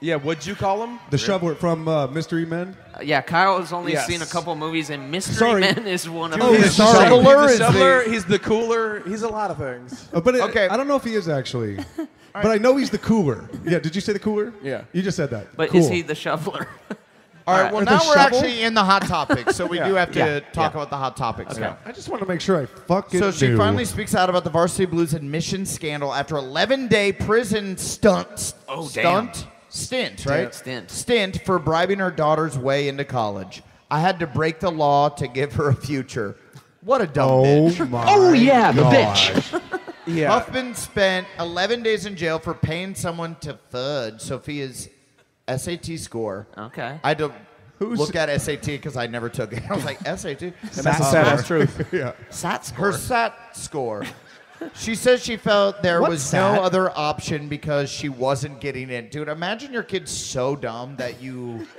Yeah, what'd you call him? the shoveler from uh, Mystery Men? yeah, Kyle has only Yes. seen a couple movies, and Mystery Sorry. Men is one of Oh, them. yeah, sorry. Shoveler he's is the the- shoveler. He's the cooler. He's a lot of things. Uh, but it, Okay. I don't know if he is actually. but I know he's the cooler. Yeah. Did you say the cooler? Yeah. You just said that. But cool. is he the shoveler? All right. Well, Or the now we're shovel? actually in the hot topics, so we Yeah. do have to Yeah. talk Yeah. about the hot topics. now. I just want to make sure I fucking. So she knew. finally speaks out about the Varsity Blues admission scandal after 11 day prison stunt. Oh, damn. stunt stint, right? Stint. Stint for bribing her daughter's way into college. I had to break the law to give her a future. What a dumb Oh bitch. my. Oh, yeah, the bitch. Yeah. Huffman spent 11 days in jail for paying someone to fudge Sophia's SAT score. Okay. I had to Who's- look at SAT because I never took it. I was like, SAT? And that's the uh, sad ass truth. Yeah. Sat score. Her. SAT score. She says she felt there What's was SAT? no other option because she wasn't getting in. Dude, imagine your kid's so dumb that you.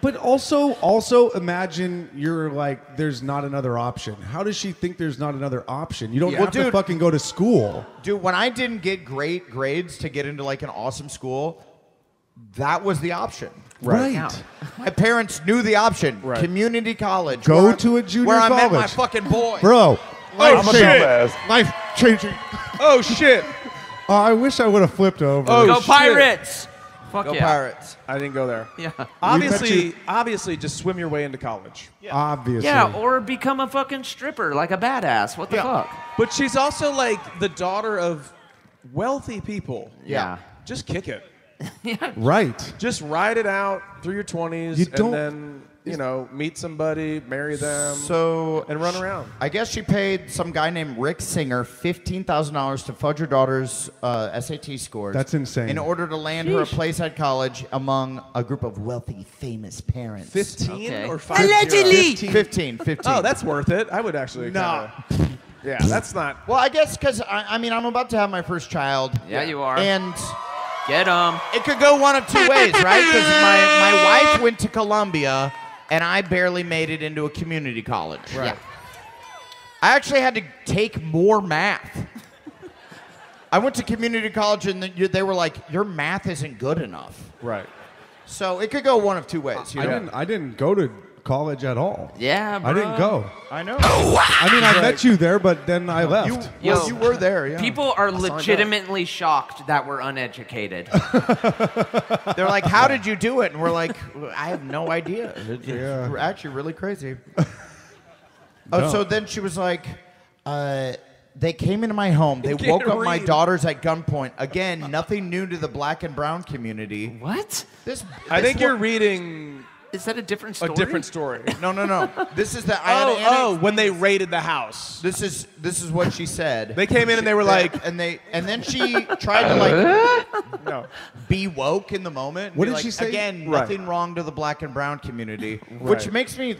But also, also imagine you're like, there's not another option. How does she think there's not another option? You don't Yeah. have Well, to dude- fucking go to school. Dude, when I didn't get great grades to get into like an awesome school, that was the option. Right. Yeah. My parents knew the option. Right. Community college. Go where I- to a junior Where I met my college. fucking boy. Bro. Oh, shit. Life changing. Oh, shit. Oh, I wish I would have flipped over. Oh, Go shit. Pirates! Fuck Go yeah. Pirates. I didn't go there. Yeah. Obviously, obviously, just swim your way into college. Yeah. Obviously. Yeah, or become a fucking stripper like a badass. What the Yeah. fuck? But she's also like the daughter of wealthy people. Yeah. Just kick it. yeah. right. Just ride it out through your 20s You don't- and then, you know, meet somebody, marry them, So and run around. I guess she paid some guy named Rick Singer fifteen thousand dollars to fudge her daughter's uh, SAT scores. That's insane. In order to land her a place at college among a group of wealthy, famous parents. 15 Okay. or 5 Allegedly! 15, 15. Oh, that's worth it. I would actually. Nah. kinda- yeah, that's not. well, I guess because I, I mean I'm about to have my first child. Yeah, you are. And Get him. it could go one of two ways, right? Because my, my wife went to Columbia, and I barely made it into a community college. Yeah. I actually had to take more math. I went to community college, and they were like, "Your math isn't good enough." Right. So it could go one of two ways. You I know? didn't. I didn't go to college at all. Yeah, bro. I didn't go. I know. I mean, I met you there, but then I left. You, Yo. well, you were there. Yeah. People are legitimately shocked that we're uneducated. They're like, "How did you do it?" And we're like, "I have no idea." It's Yeah. we're actually really crazy. oh, so then she was like, uh, "They came into my home. They Can't woke up my daughters at gunpoint. Again, nothing new to the black and brown community. what? This, I this think wo- you're reading Is that a different story? a different story. No, no, no. This is the. I had oh, an- oh, when they raided the house. This is this is what she said. They came in and they were like, and they and then she tried to like no. be woke in the moment. What did like, she say? Again, Right. nothing wrong to the black and brown community, which makes me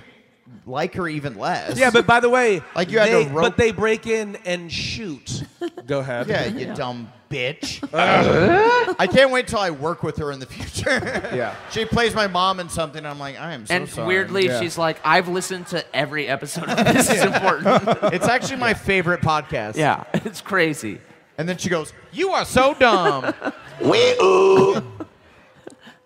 like her even less. Yeah, but by the way, Like you had to rope- but they break in and shoot. Go ahead. yeah, you dumb bitch. I can't wait till I work with her in the future. Yeah. she plays my mom in something. and I'm like, I am so and sorry. weirdly, Yeah. she's like, I've listened to every episode of This Is Important. it's actually my favorite podcast. yeah, it's crazy. And then she goes, "You are so dumb." Wee-oo.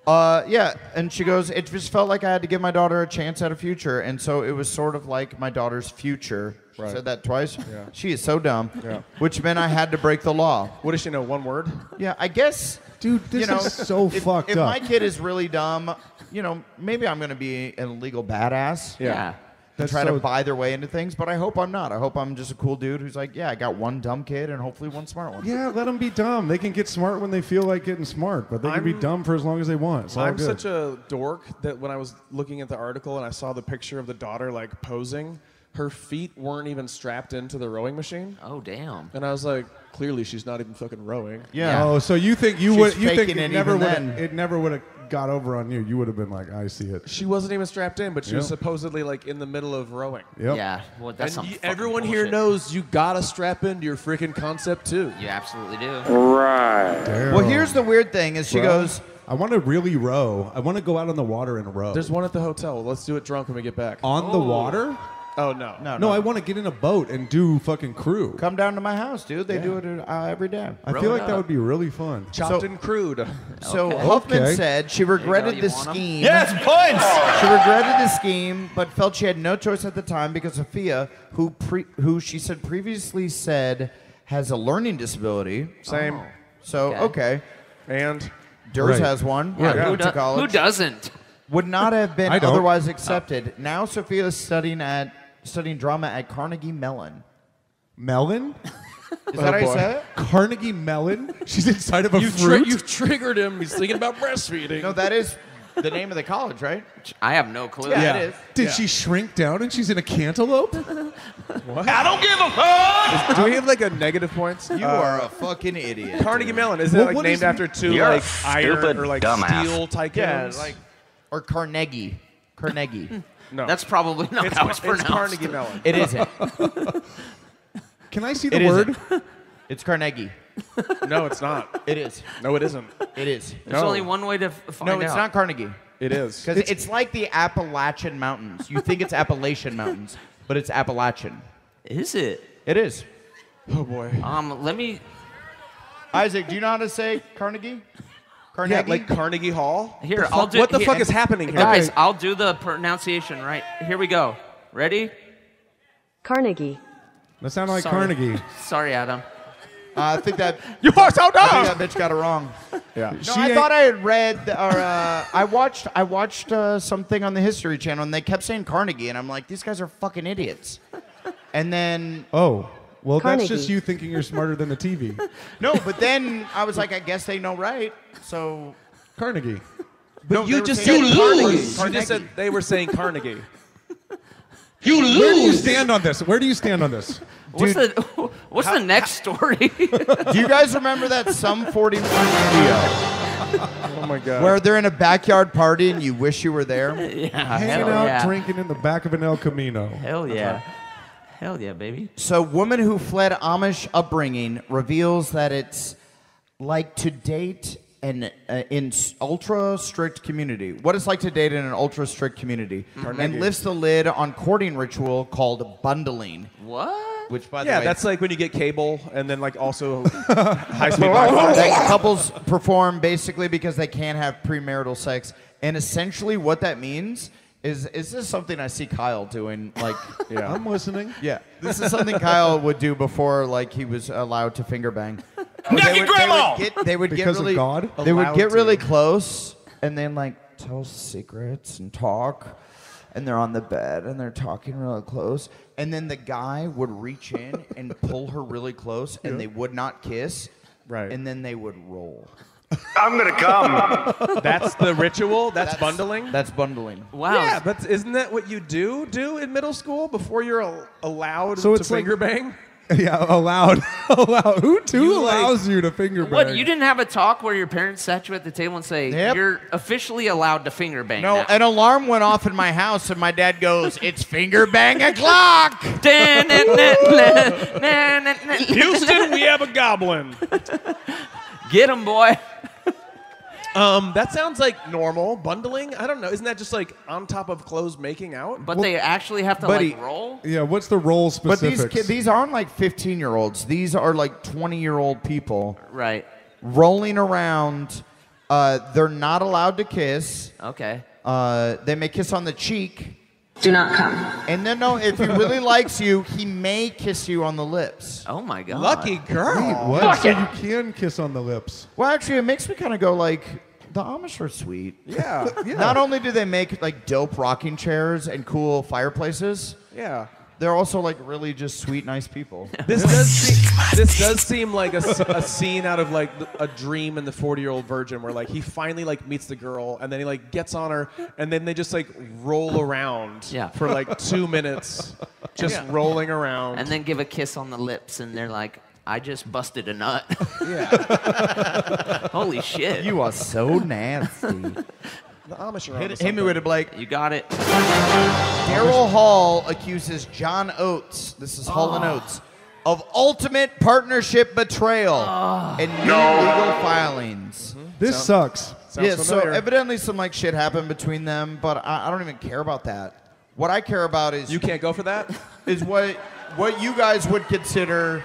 Uh, yeah, and she goes, it just felt like I had to give my daughter a chance at a future, and so it was sort of like my daughter's future. She Right. said that twice. Yeah. She is so dumb. Yeah. Which meant I had to break the law. What does she know? One word? Yeah, I guess. Dude, this you know, is so if, fucked if up. my kid is really dumb, you know, maybe I'm going to be an illegal badass. Yeah. And That's try so- to buy their way into things, but I hope I'm not. I hope I'm just a cool dude who's like, yeah, I got one dumb kid and hopefully one smart one. yeah, let them be dumb. They can get smart when they feel like getting smart, but they can be dumb for as long as they want. It's I'm good. such a dork that when I was looking at the article and I saw the picture of the daughter like posing, her feet weren't even strapped into the rowing machine, Oh damn. and I was like, clearly she's not even fucking rowing. Yeah. Oh, so you think you She's would? You think faking it it never even would? then. It never would have got over on you. You would have been like, I see it. She wasn't even strapped in, but she was Yep. supposedly like in the middle of rowing. Yep. Yeah. Well, that's and some y- fucking everyone here bullshit. knows you gotta strap into your freaking Concept2. You absolutely do. Damn. Well, here's the weird thing: is she Bro, goes, I want to really row. I want to go out on the water and row. There's one at the hotel. Let's do it drunk when we get back. on the water. Oh no. no, No, I want to get in a boat and do fucking crew. come down to my house, dude. They do it uh, every day. I Row feel it like that up. would be really fun. Chopped So- and crude. So Okay. Huffman Okay. said she regretted you the want 'em? scheme. Yes, points. She regretted the scheme, but felt she had no choice at the time because Sophia, who pre- who she said previously said has a learning disability. Same. So Okay. okay, And Ders Right. has one. Yeah, Went who, to do- college. who doesn't? Would not have been I don't. otherwise accepted. Now Sophia is studying at studying drama at Carnegie Mellon. Melon? Is that how you say it? Carnegie Mellon? She's inside of a you've, fruit. tri- you've triggered him. He's thinking about breastfeeding. No, that is the name of the college, right? I have no clue. Yeah, it is. Did she shrink down and she's in a cantaloupe? I don't give a fuck. Do we have like a negative points? You Uh, are a fucking idiot. Carnegie Mellon. Is it Well, like what named is- after two You're a like iron stupid or like dumbass. steel tycoons? Yeah, like or Carnegie. Carnegie. no. That's probably not it's, how it's Car- it's pronounced. Carnegie Mellon. it isn't. Can I see the It word? isn't. It's Carnegie. no, it's not. It is. No, it isn't. It is. There's No. only one way to f- find No, out. it's not Carnegie. It is. Because it's, like the Appalachian Mountains. You think it's Appalachian Mountains, but it's Appalachian. Is it? It is. Oh boy. Um, let me. Isaac, do you know how to say Carnegie? Yeah, Carnegie? like Carnegie Hall. Here, The I'll do. What the here- fuck is happening here? Guys, I'll do the pronunciation right. Here we go. Ready? Carnegie. That sounded like Sorry. Carnegie. Sorry, Adam. Uh, I think that You are so I dumb. think that bitch got it wrong. Yeah. No, She I ain't- thought I had read or uh, I watched I watched uh, something on the History Channel and they kept saying Carnegie and I'm like these guys are fucking idiots. And then Oh, well, Carnegie. that's just you thinking you're smarter than the TV. no, but then I was like I guess they know right. So Carnegie. no, you just saying said Carnegie. Carnegie. You Carnegie. just said they were saying Carnegie. You Where do you lose. stand on this? Where do you stand on this? What's the What's the next story? Do you guys remember that Sum 41 video Oh my god. where they're in a backyard party and you wish you were there? yeah, Hanging hell out, yeah. drinking in the back of an El Camino. Hell yeah. Hell yeah, baby. So, woman who fled Amish upbringing reveals that it's like to date an uh, in ultra strict community. What it's like to date in an ultra strict community, and lifts the lid on courting ritual called bundling. What? Which, by the yeah, way, that's like when you get cable and then like also high speed Wi-Fi. that couples perform basically because they can't have premarital sex, and essentially what that means is is this something I see Kyle doing? Like, Yeah. I'm listening. yeah, this is something Kyle would do before like he was allowed to finger bang. Knock they your would, they grandma! would get, they would Because get of really, God? They would Allowed get to. really close and then like tell secrets and talk. And they're on the bed and they're talking really close. And then the guy would reach in and pull her really close and they would not kiss. Right. And then they would roll. I'm gonna come. That's the ritual. That's, bundling. That's bundling. Wow. Yeah, but isn't that what you do do in middle school before you're al- allowed So to it's like- finger bang? Yeah, allowed. allowed. Who, who You, like- allows you to finger bang? What? You didn't have a talk where your parents sat you at the table and say, Yep. "You're officially allowed to finger bang." No, now." an alarm went off in my house and my dad goes, It's finger bang o'clock. Houston, we have a goblin. Get him, boy. Um, that sounds like normal bundling. I don't know. Isn't that just like on top of clothes making out? But they actually have to buddy- like roll. yeah, what's the role But specifics? these kids, these aren't like 15 year olds. These are like 20 year old people Right. rolling around. Uh, they're not allowed to kiss. Okay. Uh, they may kiss on the cheek. Do not come. And then, no, if he really likes you, he may kiss you on the lips. Oh my god. Lucky girl. Wait, what? So you can kiss on the lips. Well, actually, it makes me kind of go like, the Amish are sweet. Yeah, yeah, Not only do they make like dope rocking chairs and cool fireplaces, yeah. They're also like really just sweet, nice people. This does seem, this does seem like a, s- a scene out of like a dream in the 40 year old virgin where like he finally like meets the girl and then he like gets on her and then they just like roll around Yeah. for like two minutes just rolling around. and then give a kiss on the lips, and they're like, "I just busted a nut." yeah. Holy shit! You are so nasty. The Amish are hit, hit me with it, Blake. You got it. Daryl Hall accuses John Oates, this is Hall and Oh. Oates, of ultimate partnership betrayal ah. and new legal filings. Mm-hmm. This sucks. yeah, so evidently some like shit happened between them, but I, I don't even care about that. What I care about is You can't go for that? is what what you guys would consider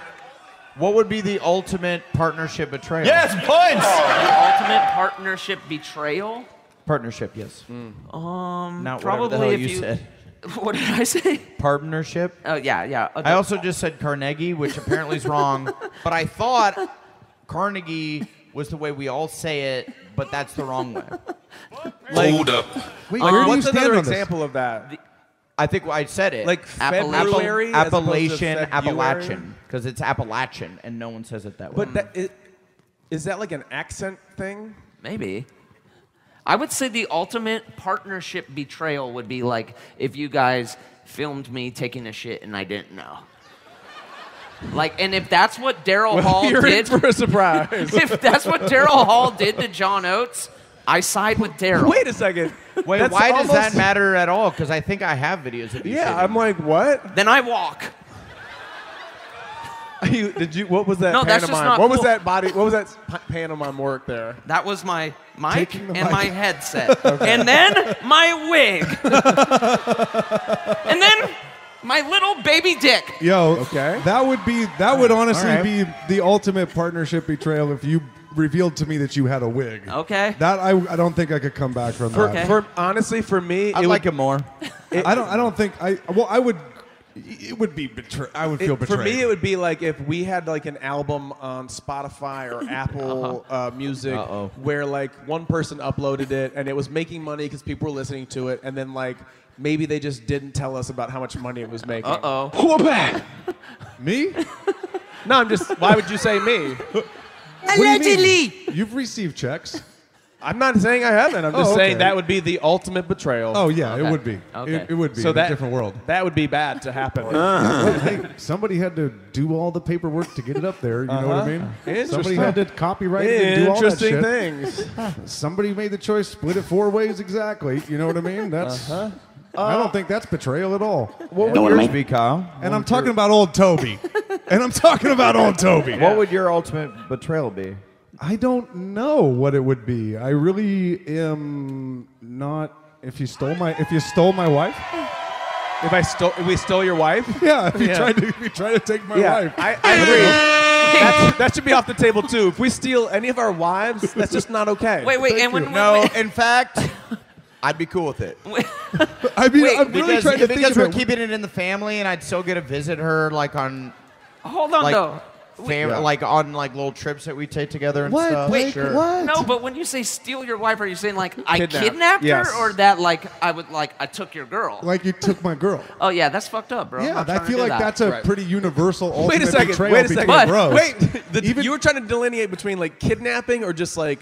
what would be the ultimate partnership betrayal? Yes, points. The ultimate partnership betrayal. Partnership, yes. Um, Not whatever probably the hell if you, you. said. What did I say? Partnership. Oh yeah, yeah. Uh, I also just said Carnegie, which apparently is wrong, but I thought Carnegie was the way we all say it, but that's the wrong way. Hold up. Wait, Like, where do you what's stand another on this? example of that? I think I said it. Like Appalachian- February, as opposed to Appalachian, February? Appalachian, because it's Appalachian, and no one says it that way. But that, is, is that like an accent thing? Maybe. I would say the ultimate partnership betrayal would be like if you guys filmed me taking a shit and I didn't know. Like, and if that's what Daryl Hall You're in did, for a surprise. if that's what Daryl Hall did to John Oates, I side with Daryl. Wait a second. Wait, That's why does that matter at all? Because I think I have videos of you. Yeah, saying I'm like, what? Then I walk. You, did you? What was that No, that's just pantomime? not what was cool. that body? What was that p- pantomime work there? That was my mic Taking and mic. my headset. And then my wig. and then my little baby dick. Yo, Okay. That would be that would honestly All right. be the ultimate partnership betrayal if you revealed to me that you had a wig. Okay. That I, I don't think I could come back from For, that. Okay. for honestly, for me, I like would, it more. I don't I don't think I well I would it would be betray I would feel it- betrayed. for me, it would be like if we had like an album on Spotify or Apple uh Music Uh-oh. where like one person uploaded it and it was making money because people were listening to it, and then like maybe they just didn't tell us about how much money it was making. Uh oh. Who bet? Me? No, I'm just. Why would you say me? What do you? You've received checks. I'm not saying I haven't. I'm just Oh, saying that would be the ultimate betrayal. Oh yeah, Okay. it would be. Okay. It, it would be so in that a different world. That would be bad to happen. hey, somebody had to do all the paperwork to get it up there. You know what I uh-huh. mean? Somebody had to copyright it and do all that shit. Interesting things. Somebody made the choice, split it four ways exactly. You know what I mean? That's. Uh-huh. I don't think that's betrayal at all. What Know would yours be, Kyle? And I'm talking about old Toby. and I'm talking about old Toby. What would your ultimate betrayal be? I don't know what it would be. I really am not. If you stole my, if you stole my wife, If I stole, if we stole your wife. yeah. If you Yeah. tried to, if you try to take my Yeah, wife, I, I agree. That's, that should be off the table too. If we steal any of our wives, that's just not okay. Wait, wait, and when No, wait, in fact, I'd be cool with it. I mean, Wait, I'm really Because, trying to think because of we're it. keeping it in the family, and I'd still get to visit her, like on, hold on like, though. Fam- Yeah. like on like little trips that we take together and What? stuff. Wait, Sure. what? No, but when you say steal your wife, are you saying like I Kidnap. kidnapped Yes. her, or that like I would like I took your girl? Like you took my girl. oh yeah, that's fucked up, bro. Yeah, I feel like that. that's a Right. pretty universal ultimate Wait a second. Wait a second. But- bros. Wait, the, Even- you were trying to delineate between like kidnapping or just like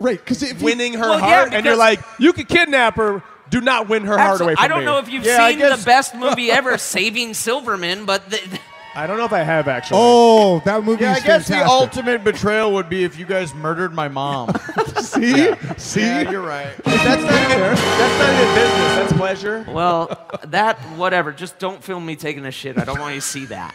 right? Because winning her Well, yeah, heart, and you're like, you could kidnap her, do not win her heart away from I don't me. know if you've Yeah, seen the best movie ever, Saving Silverman, but the, I don't know if I have actually. oh, that movie Yeah, I is guess the ultimate betrayal would be if you guys murdered my mom. See, see, yeah, you're right. that's not even that's not even business. That's pleasure. well, that whatever. Just don't film me taking a shit. I don't want you to see that.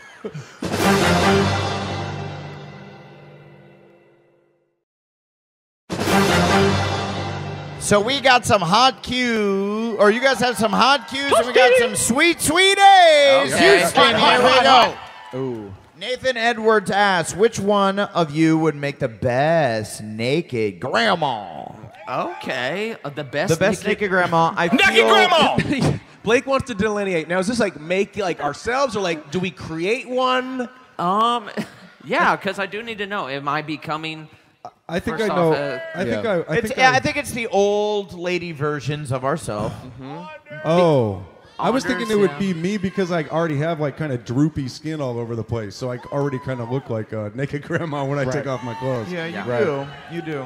So we got some hot cues, or you guys have some hot cues, and we got some sweet, sweet A's. Okay. Houston, Hot, hot, here we go. Ooh. Nathan Edwards asks, which one of you would make the best naked grandma? Okay, uh, the best. The best naked grandma. I Naked feel, grandma! Blake wants to delineate. Now, is this like make like ourselves or like do we create one? Um, yeah, because I do need to know. Am I becoming? I think I know. off, I think yeah. I. I It's, think yeah, I, I think it's the old lady versions of ourselves. Oh. I was thinking Anders, it would be me because I already have like kind of droopy skin all over the place, so I already kind of look like a naked grandma when I take off my clothes. Yeah, you Yeah. do. You do.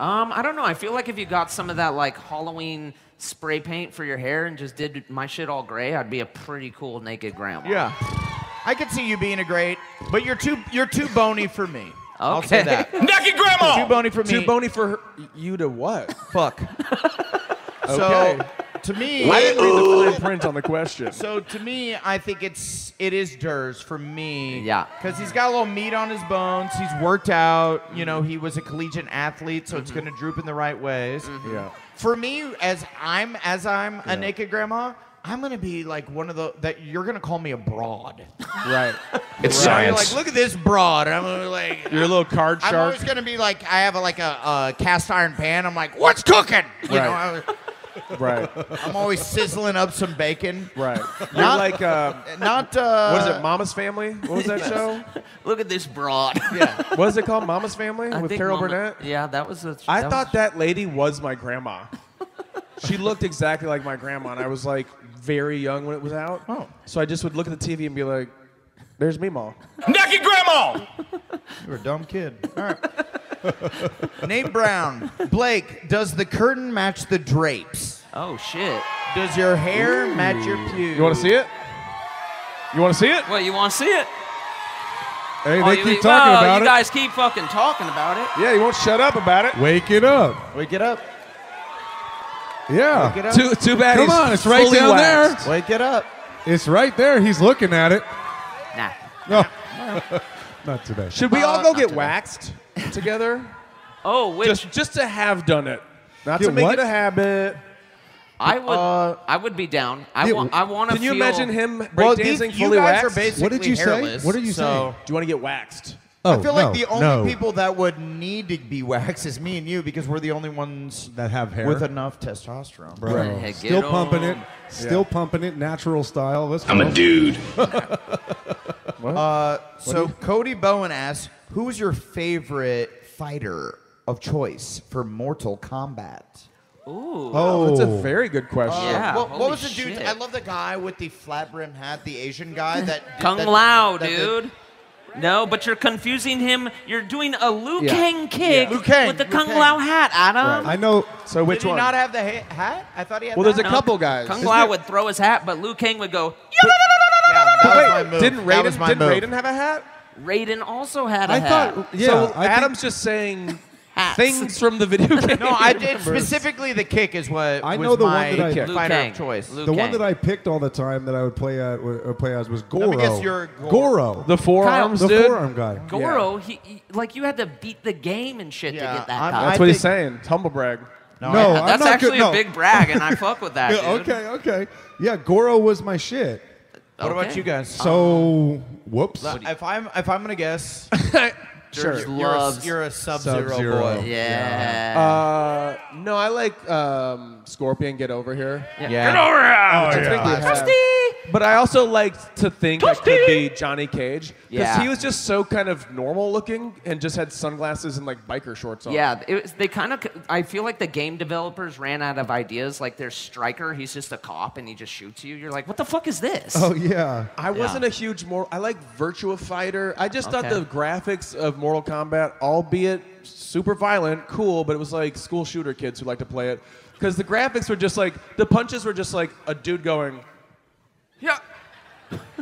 Um, I don't know. I feel like if you got some of that like Halloween spray paint for your hair and just did my shit all gray, I'd be a pretty cool naked grandma. Yeah. I could see you being a great, but you're too you're too bony for me. I'll say Okay. that. Naked grandma! Too bony for me. Too bony for her, you to what? Fuck. Okay. So to me, I didn't read the fine print on the question. So to me, I think it's it is Ders for me. Yeah. Because he's got a little meat on his bones. He's worked out. You know, he was a collegiate athlete, so it's Mm-hmm. going to droop in the right ways. Yeah. For me, as I'm as I'm a naked grandma, I'm going to be like one of the that you're going to call me a broad. Right. It's Right? You're science. like, look at this broad. And I'm gonna be like. You're a little card I'm shark. always gonna be like, I have a, like a, a cast iron pan. I'm like, what's cooking? You Right. know, right. I, am always sizzling up some bacon. Right. You're Not- like, uh, Not uh, what is it, Mama's Family? What was that show? Look at this broad. Yeah. What is it called? Mama's Family I with think Carol Mama- Burnett? Yeah, that was a. I that thought was- that lady was my grandma. She looked exactly like my grandma, and I was like very young when it was out. Oh. So I just would look at the TV and be like, "There's me, Ma." Naked grandma! You're a dumb kid. All right. Nate Brown, Blake, does the curtain match the drapes? Oh shit. Does your hair match your pubes? You want to see it? You want to see it? What you want to see it? Hey, Oh, they you, keep talking well, about you it. You guys keep fucking talking about it. Yeah, you won't shut up about it. Wake it up. Wake it up. Yeah. Wake it up. Too, too bad. Come he's on, it's right fully down waxed. Wake it up. It's right there. He's looking at it. Nah. No. Not today. Should we all Uh, go not get today. waxed together? Oh, which just, just to have done it, not Get to make what? it a habit. I would. Uh, I would be down. I yeah, want. I want to. Can you feel, imagine him Well, breakdancing these, fully you guys waxed? are basically What did you say? hairless, What are you so saying? Do you want to get waxed? Oh, I feel no, like the only no. people that would need to be waxed is me and you because we're the only ones that have hair with enough testosterone. Bro, Right. Hey, still get pumping it. on. Still pumping it. Natural style. Let's I'm go. a dude. Uh, so Cody Bowen asks, "Who is your favorite fighter of choice for Mortal Kombat?" Ooh. Oh, That's a very good question. Yeah. What, what was the dude? I love the guy with the flat brim hat, the Asian guy that Kung that, Lao, that did- dude. No, but you're confusing him. You're doing a Liu Yeah. Kang kick Liu Kang, with the Liu Kung Kang. Lao hat, Adam. I know. So which Did which he one? not have the ha- hat? I thought he had. well, there's that. a couple guys. Kung Isn't Lao there- would throw his hat, but Liu Kang would go. Yeah, that was Wait, my move. Didn't that was Raiden, my didn't move. Raiden have a hat? Raiden also had a I hat. I thought. Yeah. so I think- Adam's just saying Hats. things from the video game. No, I did specifically the kick is what I was know the one that I- Liu fighter Kang. of choice. Liu the Kang. one that I picked all the time that I would play at uh, play as was Goro. me guess you're Goro. Goro. the forearms, the dude. forearm guy. Goro, he, he- like you had to beat the game and shit Yeah, to get that I'm- guy. That's I what he's saying. It's humble brag. No, No, I- I'm That's not actually good- no. a big brag, and I fuck with that. Yeah, dude. okay, okay. Yeah, Goro was my shit. What about you guys? So, whoops. if I'm if I'm gonna guess, Sure. George you're a, loves. you're a Sub-Zero, Sub-Zero. boy. yeah. Uh, no, I like um, Scorpion. Get over here. yeah. Yeah. I oh, think we have- But I also like to think that could be Johnny Cage because Yeah. he was just so kind of normal looking and just had sunglasses and like biker shorts on. Yeah, it was, they kind of. I feel like the game developers ran out of ideas. Like there's Stryker, he's just a cop and he just shoots you. You're like, what the fuck is this? Oh yeah. I wasn't a huge more. I like Virtua Fighter. I just thought Okay. the graphics of Mortal Kombat, albeit super violent, cool, but it was like school shooter kids who like to play it because the graphics were just like the punches were just like a dude going. Yeah.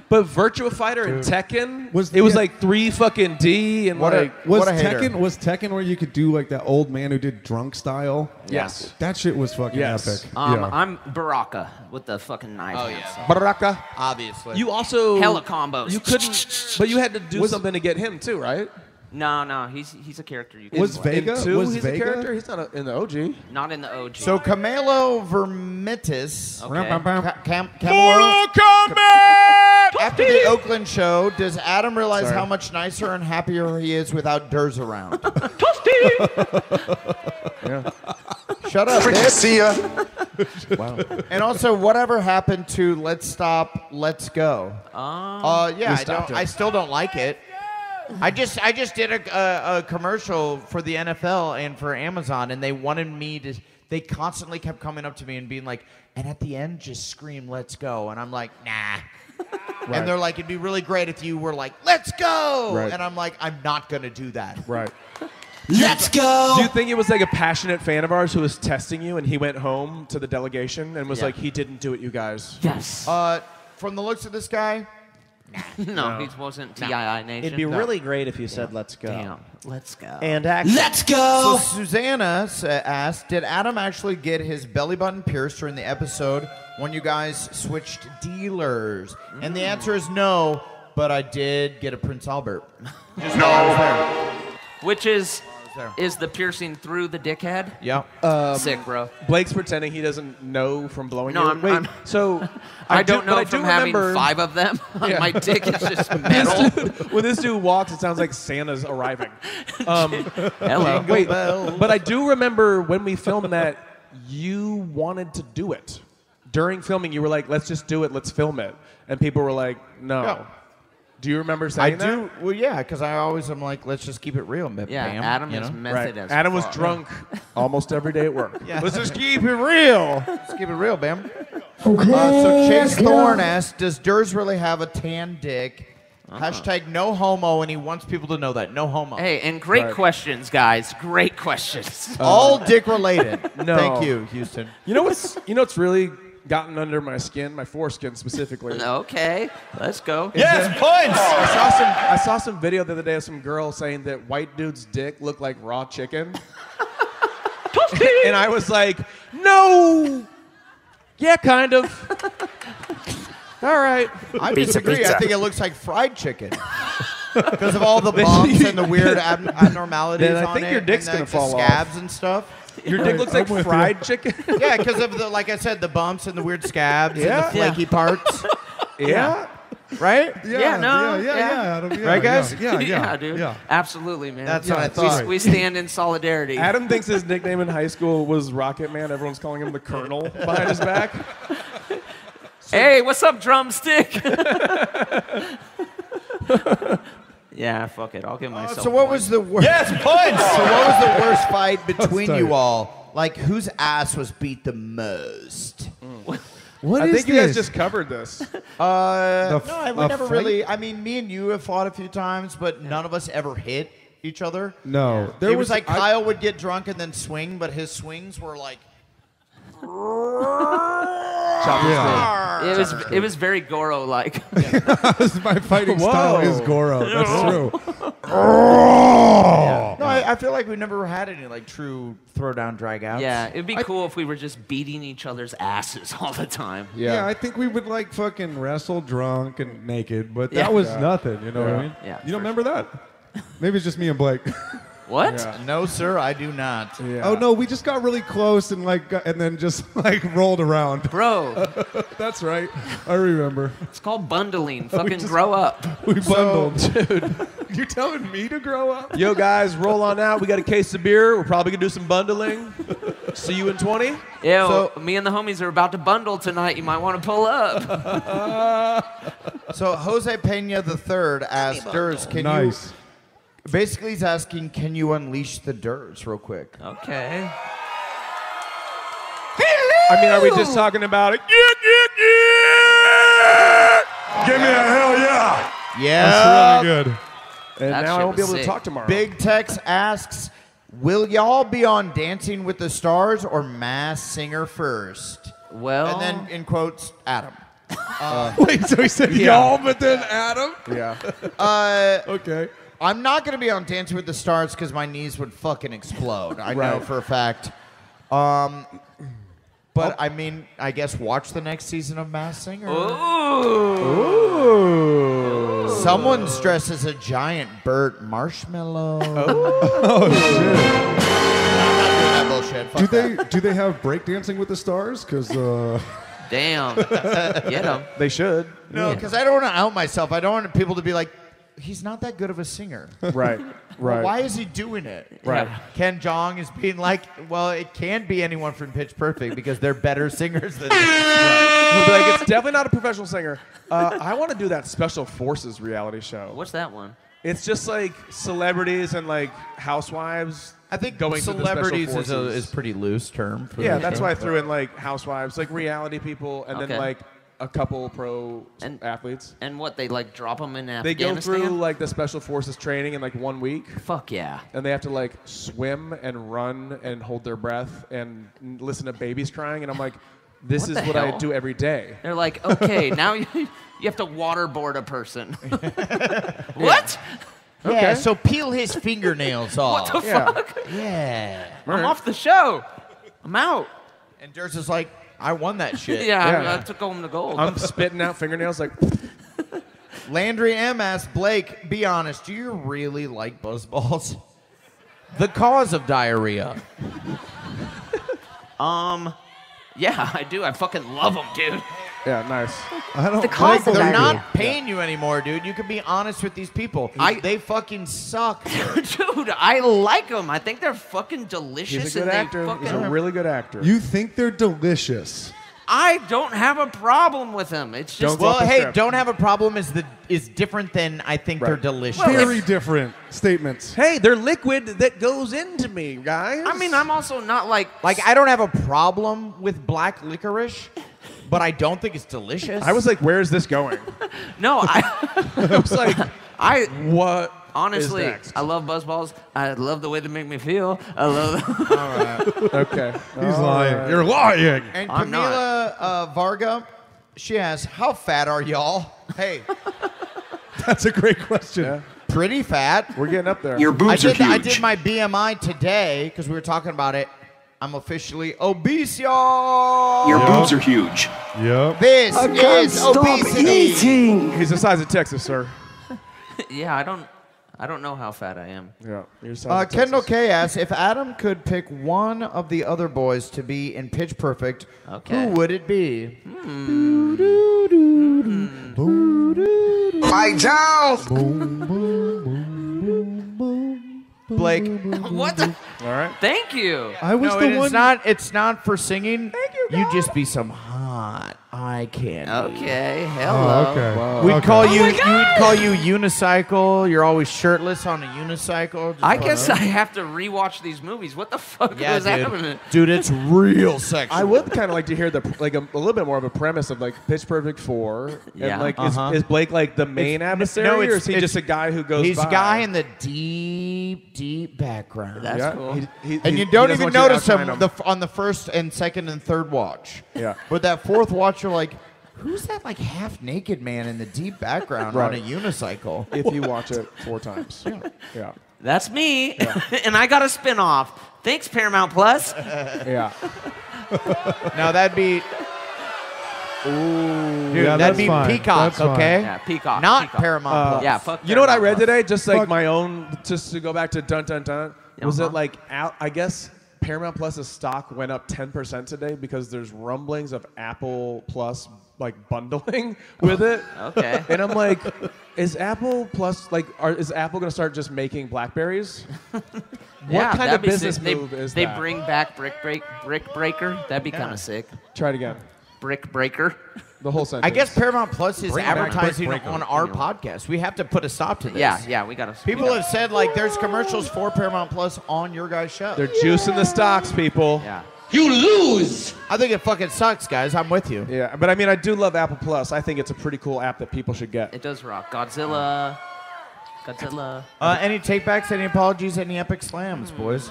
But Virtua Fighter and Tekken, Was- it was yeah. like three fucking D and What a- like Was What a hater. Tekken was Tekken where you could do like that old man who did drunk style? yes, That shit was fucking Yes. epic. Um, yeah. I'm Baraka with the fucking knife. Oh, hands. yeah. Baraka. Obviously. You also Hella combos. You couldn't, but you had to do Was- something to get him too, right? No, no, he's he's a character you can Was play. Vega- In two, was he's Vega? a character. He's not a, in the OG. not in the OG. so Camelo Vermitis. Okay. Ca- Cam- Camelo. After the Oakland show, does Adam realize Sorry. how much nicer and happier he is without Ders around? Yeah. Shut up, bitch. See ya. Wow. And also, whatever happened to Let's Stop, Let's Go? Um, Uh, yeah, I, don't. I still don't like it. I just I just did a, a, a commercial for the NFL and for Amazon, and they wanted me to. They constantly kept coming up to me and being like, and at the end, just scream, "Let's go!" And I'm like, nah. Right. And they're like, it'd be really great if you were like, "Let's go!" Right. And I'm like, I'm not gonna do that. Right. Let's go. Do you think it was like a passionate fan of ours who was testing you, and he went home to the delegation and was Yeah. like, "He didn't do it, you guys." Yes. Uh, from the looks of this guy, no, he wasn't TII Nation. It'd be really great if you said, "Let's go." Damn. Let's go. And actually, Let's go. So go. Susanna uh, asked, "Did Adam actually get his belly button pierced during the episode when you guys switched dealers?" And the mm. answer is no. But I did get a Prince Albert. No. I was there. Which is there. is the piercing through the dickhead? Yeah. Sick, bro. Blake's pretending he doesn't know from blowing No, you. I'm- Wait, I'm- so I, do- don't but know I do from having remember- five of them. Yeah. My dick is just metal. when this dude walks, it sounds like Santa's arriving. Um, Hello. wait, but I do remember when we filmed that, you wanted to do it. During filming, you were like, let's just do it, let's film it. And people were like, no. Yeah. Do you remember I saying that? do. Well, yeah, because I always am like, let's just keep it real, ma- Yeah, bam. Adam you is know? method Right. as Adam was fuck. drunk almost every day at work. Yeah. Let's just keep it real. Let's keep it real, bam. Okay. Uh, so Chase Thorne asked, "Does Ders really have a tan dick?" Hashtag no homo, and he wants people to know that no homo. Hey, and great Right. questions, guys. Great questions. All dick related. No. Thank you, Houston. You know what's you know what's really gotten under my skin, my foreskin specifically. okay, let's go. Yes, points. Oh, I saw some I saw some video the other day of some girl saying that white dude's dick looked like raw chicken. and I was like, no. Yeah, kind of. All right. I Pizza, disagree. I think it looks like fried chicken because of all the bumps and the weird ab- abnormalities Then I on think it, your dick's and the, gonna fall the off. scabs and stuff. Your dick looks like I'm with you. fried chicken. Yeah, because of the like I said, the bumps and the weird scabs Yeah. and the flaky parts. yeah. Right? Yeah, no, yeah, yeah, yeah. yeah, Adam, yeah, Right, guys? Yeah, yeah, yeah, dude. yeah. Absolutely, man. That's Yeah. what I We- thought. We, stand in solidarity. Adam thinks his nickname in high school was Rocket Man. Everyone's calling him the Colonel behind his back. Hey, what's up, drumstick? Yeah, fuck it. I'll give myself. Uh, So what points. was the worst? Yes, points. So what was the worst fight between you all? Like whose ass was beat the most? What I is think you guys this? just covered this. Uh, The f- no, I would never fight? really. I mean, me and you have fought a few times, but none of us ever hit each other. No, there it was, like I- Kyle would get drunk and then swing, but his swings were like. Yeah, It was it was very Goro like. my fighting style is Whoa. Goro. That's true. No, I, I feel like we never had any like true throwdown drag outs. yeah, it'd be cool if we were just beating each other's asses all the time. Yeah. I think we would like fucking wrestle drunk and naked, but that Yeah. was Yeah. nothing. You know what I mean? Yeah, You don't for remember that? Maybe it's just me and Blake. What? Yeah. No, sir, I do not. Yeah. Oh no, we just got really close and like, got, and then just like rolled around. Bro, That's right. I remember. it's called bundling. Fucking just- grow up. We So, bundled. dude, you're telling me to grow up? Yo, guys, roll on out. We got a case of beer. We're probably gonna do some bundling. See you in 20. Yeah, So- me and the homies are about to bundle tonight. You might want to pull up. So Jose Pena the third asked Ders, "Can you? nice. You?" Basically, he's asking, "Can you unleash the Ders real quick?" Okay. I mean, are we just talking about it? Yeah, yeah, yeah! Give me a hell yeah! Yeah. That's really good. And That now I won't be was able to talk tomorrow. Big Tex asks, "Will y'all be on Dancing with the Stars or Masked Singer first? Well, And then in quotes, Adam. Uh, Wait, so he said y'all, but then Adam? Yeah. Uh, Okay. I'm not gonna be on Dancing with the Stars because my knees would fucking explode. I know for a fact. Um, but I mean, I guess watch the next season of Masked Singer. Ooh. Someone's dressed as a giant Burt Marshmallow. Oh shit. that bullshit. Fuck Do that. they do they have breakdancing with the stars? Because uh, Damn. Get him. They should. No, because I don't want to out myself. I don't want people to be like, he's not that good of a singer. Right. Well, Right. why is he doing it? Right. Ken Jeong is being like, well, it can be anyone from Pitch Perfect because they're better singers than me. He'll be like, it's definitely not a professional singer. Uh, I want to do that Special Forces reality show. What's that one? It's just like celebrities and like housewives. I think going to the Special celebrities is a Forces. is pretty loose term. For Yeah, the that's show. why I threw in like housewives, like reality people, and Okay. then like a couple pro And- athletes. And what they like drop them in They go Afghanistan? through like the special forces training in like one week, Fuck yeah. and they have to like swim and run and hold their breath and n- listen to babies crying. And I'm like, this What is the what I hell? do every day. They're like, okay, now you, you have to waterboard a person. what? Yeah, Okay. so peel his fingernails off. What the Yeah. fuck? yeah. I'm off the show. I'm out. And Ders is like, I won that shit. Yeah, I- I, took home the gold. I'm spitting out fingernails like. Landry M asked Blake, be honest, do you really like BuzzBallz? The cause of diarrhea. um, yeah, I do. I fucking love them, dude. Yeah, nice. I don't. The cause I don't They're diarrhea. not paying you anymore, dude. You can be honest with these people. I- they fucking suck. dude, I like them. I think they're fucking delicious. He's a good and actor. Fucking, He's a really good actor. You think they're delicious? I don't have a problem with them. It's just Don't well, hey, script. don't have a problem is the is different than I think they're delicious. Very different statements. Hey, they're liquid that goes into me, guys. I mean, I'm also not like like I don't have a problem with black licorice, but I don't think it's delicious. I was like, where's this going? no. I I was like, I what? honestly, is next? I love BuzzBallz. I love the way they make me feel. I love. All right. Okay. He's All lying. right. You're lying. and I'm not. Camila uh, Varga, she asks, "How fat are y'all?" Hey, That's a great question. Yeah. pretty fat. We're getting up there. Your I boobs are did, I did my BMI today because we were talking about it. I'm officially obese, y'all. Your boobs are huge. Yep. This is obesity. He's the size of Texas, sir. yeah, I don't. I don't know how fat I am. Yeah. You're the size Uh, of Kendall Texas. K asks if Adam could pick one of the other boys to be in Pitch Perfect, Okay. who would it be? My jowl. Blake. what? The? All right. Thank you. I was no, the it's one. not. It's not for singing. Thank you. You'd just be some hot eye candy. Okay. Oh, Hello. okay. We'd Okay. call you. my We'd call you unicycle. You're always shirtless on a unicycle. just I like- guess I have to rewatch these movies. What the fuck Yeah, was dude. happening? Dude, it's real sexual. I would kind of like to hear the like a, a little bit more of a premise of like Pitch Perfect Four. Yeah. And like, Uh-huh. is, is Blake like the main It's- adversary, no, it's- or is he just a guy who goes? He's by? a guy in the deep, deep background. That's Yeah. cool. He- he- and he- you don't even want you to notice him, outshine The, on the first and second and third watch. Yeah. But that fourth watch, you're like, who's that like half naked man in the deep background on a unicycle? if you watch it four times. Yeah. That's me, and I got a spin-off. Thanks, Paramount Plus. Yeah. now that'd be. Ooh, dude, Yeah, that'd that's be fine. Peacock, That's fine. okay? yeah, Peacock. Not Peacock. Paramount Uh, Plus. Yeah, fuck. You know what I read Plus. today? Just like Fuck. my own, just to go back to dun dun dun. Was Uh-huh. it like out? I guess Paramount Plus's stock went up 10% today because there's rumblings of Apple Plus like bundling with it. Okay. And I'm like, is Apple Plus like, are, is Apple gonna start just making Blackberries? yeah, kind of business sick. They- move is They that? bring back Brick Break Brick Breaker. That'd be kind of sick. Try it again. Brick Breaker. The whole sentence. I guess Paramount Plus is Bring back advertising Brick Breaker. on our podcast. We have to put a stop to this. Yeah, yeah, we gotta. People have said like there's commercials for Paramount Plus on your guys' show. they're juicing the stocks, people. Yeah. You lose. I think it fucking sucks, guys. I'm with you. Yeah, but I mean, I do love Apple Plus. I think it's a pretty cool app that people should get. It does rock. Godzilla. Godzilla. Uh, any takebacks, any apologies, any epic slams, boys?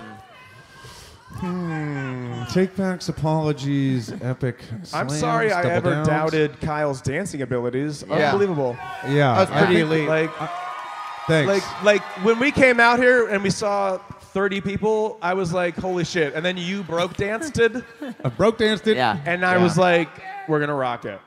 Hmm. Take backs, apologies, epic. I'm slams, sorry I double ever downs. doubted Kyle's dancing abilities. Yeah. Unbelievable. Yeah, That's I pretty think- elite. Like, Thanks. like, like when we came out here and we saw 30 people, I was like, holy shit. And then you broke danced it, I broke danced it. Yeah. and I Yeah. was like, we're gonna rock it.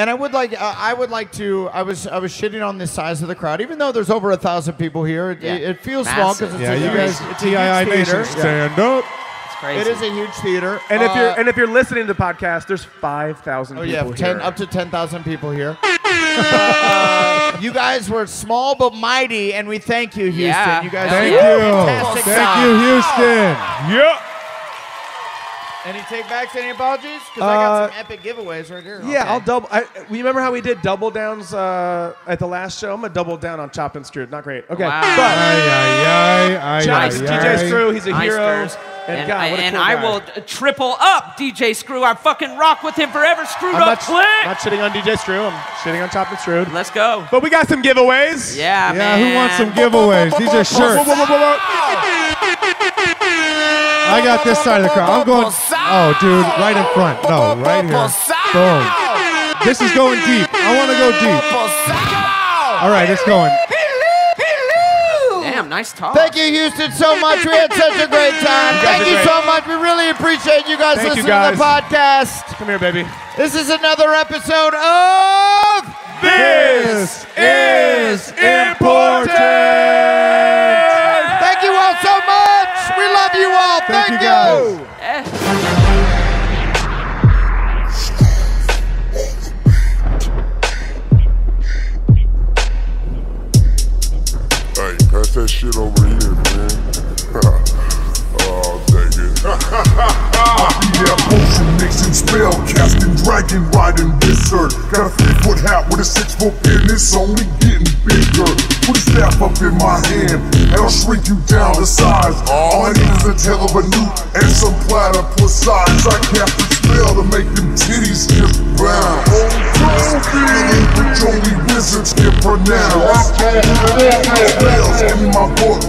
And I would like, uh, I would like to. I was, I was shitting on the size of the crowd, even though there's over a thousand people here. It, Yeah. it, it feels small because it's Yeah, a you huge, guys, it's a TII huge Nation, theater. stand up. It's crazy. It is a huge theater. And if Uh, you're and if you're listening to the podcast, there's 5,000 Oh people yeah, ten here. up to ten thousand people here. Uh, you guys were small but mighty, and we thank you, Houston. Yeah. You guys, Thank did you. fantastic Thank job. you, Houston. yeah. Any takebacks? Any apologies? Because I got Uh, some epic giveaways right here. Yeah, Okay. I'll double. I, remember how we did double downs uh, at the last show. I'm gonna double down on Chopped and Screwed. Not great. Okay, Wow. but Ay, ay, ay, ay, Shout out to ay, DJ. Screw. He's a hero. Meisters. And, God, I, and I will triple up DJ Screw. I fucking rock with him forever. Screwed I'm up not, click. not shitting on DJ Screw. I'm shitting on Chopped and Screwed. Let's go. But we got some giveaways. Yeah, Yeah, man. who wants some giveaways? These are shirts. I got this side of the crowd. I'm going. Oh, dude, right in front. No, right here. Boom. This is going deep. I want to go deep. All right, it's going. Damn, nice talk. Thank you, Houston, so much. We had such a great time. You Thank you great. so much. We really appreciate you guys Thank you, listening to the podcast. Come here, baby. This is another episode of This is important. Thank you all so much. We love you all. Thank Thank, you, shit over here, man. oh, dang it. Yeah, potion mixing, spell casting, dragon riding wizard. Got a three foot hat with a six foot pin, it's only getting bigger. Put a staff up in my hand, and I'll shrink you down to size. All I need is a tail of a newt and some platypus size. I cast a spell to make them titties just brown. Oh, which only wizards can pronounce. Spells, me my book,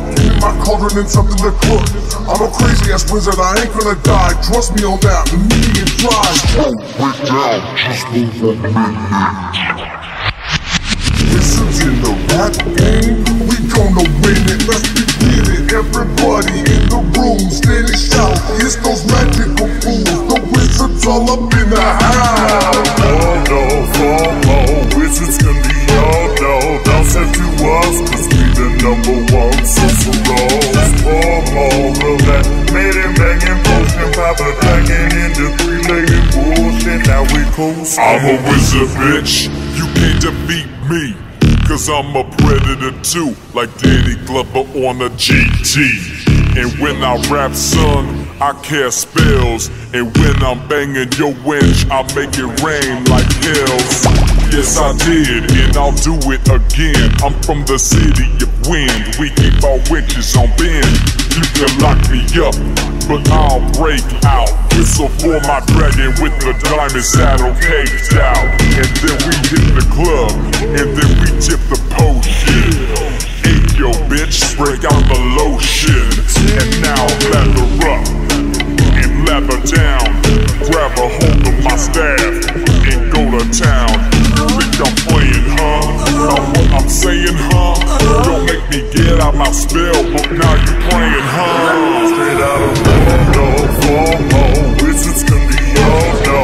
my cauldron and something to cook. I'm a crazy ass wizard, I ain't gonna die. Trust me on that, medium dry. Break down, just move on minute. Wizards in the rap game, we gonna win it. Let's begin it. Everybody in the room, steady shout. It's those magical fools, the wizards all up in the house. Oh no, for more wizards can be all no. Don't say to us, the number one sorcerers. For more of that, made banging potion, Papa dragon into three-legged bullshit. Now we coast. I'm a wizard, bitch. You can't defeat me. Cause I'm a predator too, like Danny Glover on a GT. And when I rap, son, I cast spells. And when I'm banging your wench, I make it rain like hell. Yes, I did, and I'll do it again. I'm from the city of wind. We keep our witches on bend. You can lock me up, but I'll break out. Whistle for my dragon with the diamond saddle caged out. And then we hit the club, and then we tip the potion. Ain't yo bitch, break out the lotion. And now leather up and leather down. Grab a hold of my staff and go to town. I'm playing, huh? Know what I'm saying, huh? Don't make me get out my spell book, now you praying, huh? Straight out of Waldo, Formo, wizards can be all no.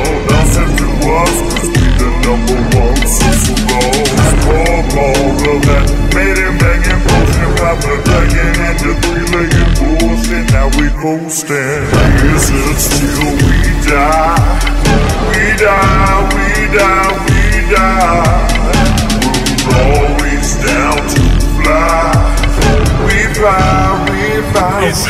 Send to us, cause we the number one sorcerers. Formo, of that, made him banging potion, Papa dragon into three-legged bullshit. Now we coasting, wizards till we die. We die, we die, we die. We're always down to fly. We fly, we fly. It's.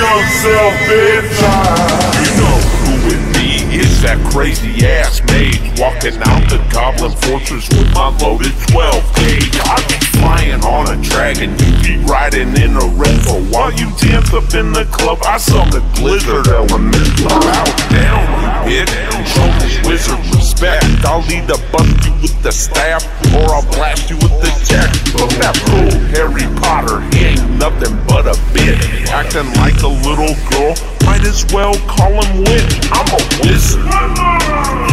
You know who be? It's that crazy ass mage walking out the goblin fortress with my loaded 12 gauge. Flying on a dragon, you be riding in a rental while you dance up in the club. I summon blizzard elemental. Bow down, you bitch. Show this wizard respect. I'll either bust you with the staff or I'll blast you with the jack. Look that fool, Harry Potter. He ain't nothing but a bitch. Acting like a little girl. Might as well call him witch. I'm a wizard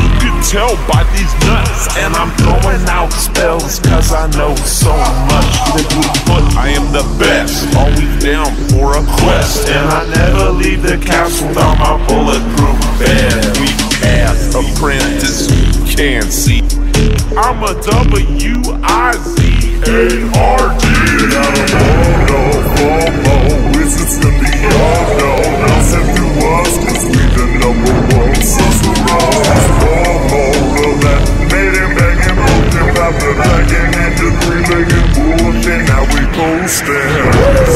tell by these nuts And I'm throwing out spells cause I know so much Liquid foot, I am the best Always down for a quest And I never leave the castle without my bulletproof bed We pass apprentice, you can see. I'm a W-I-Z-A-R-D Out of Mono, Momo, it's a silly unknown I'll send you us cause we the number one sorcerers popular. Made him back and moved him popular. Plugging into three million rules and now we coasting.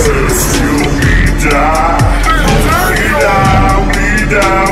Since you, we die. We die, we die.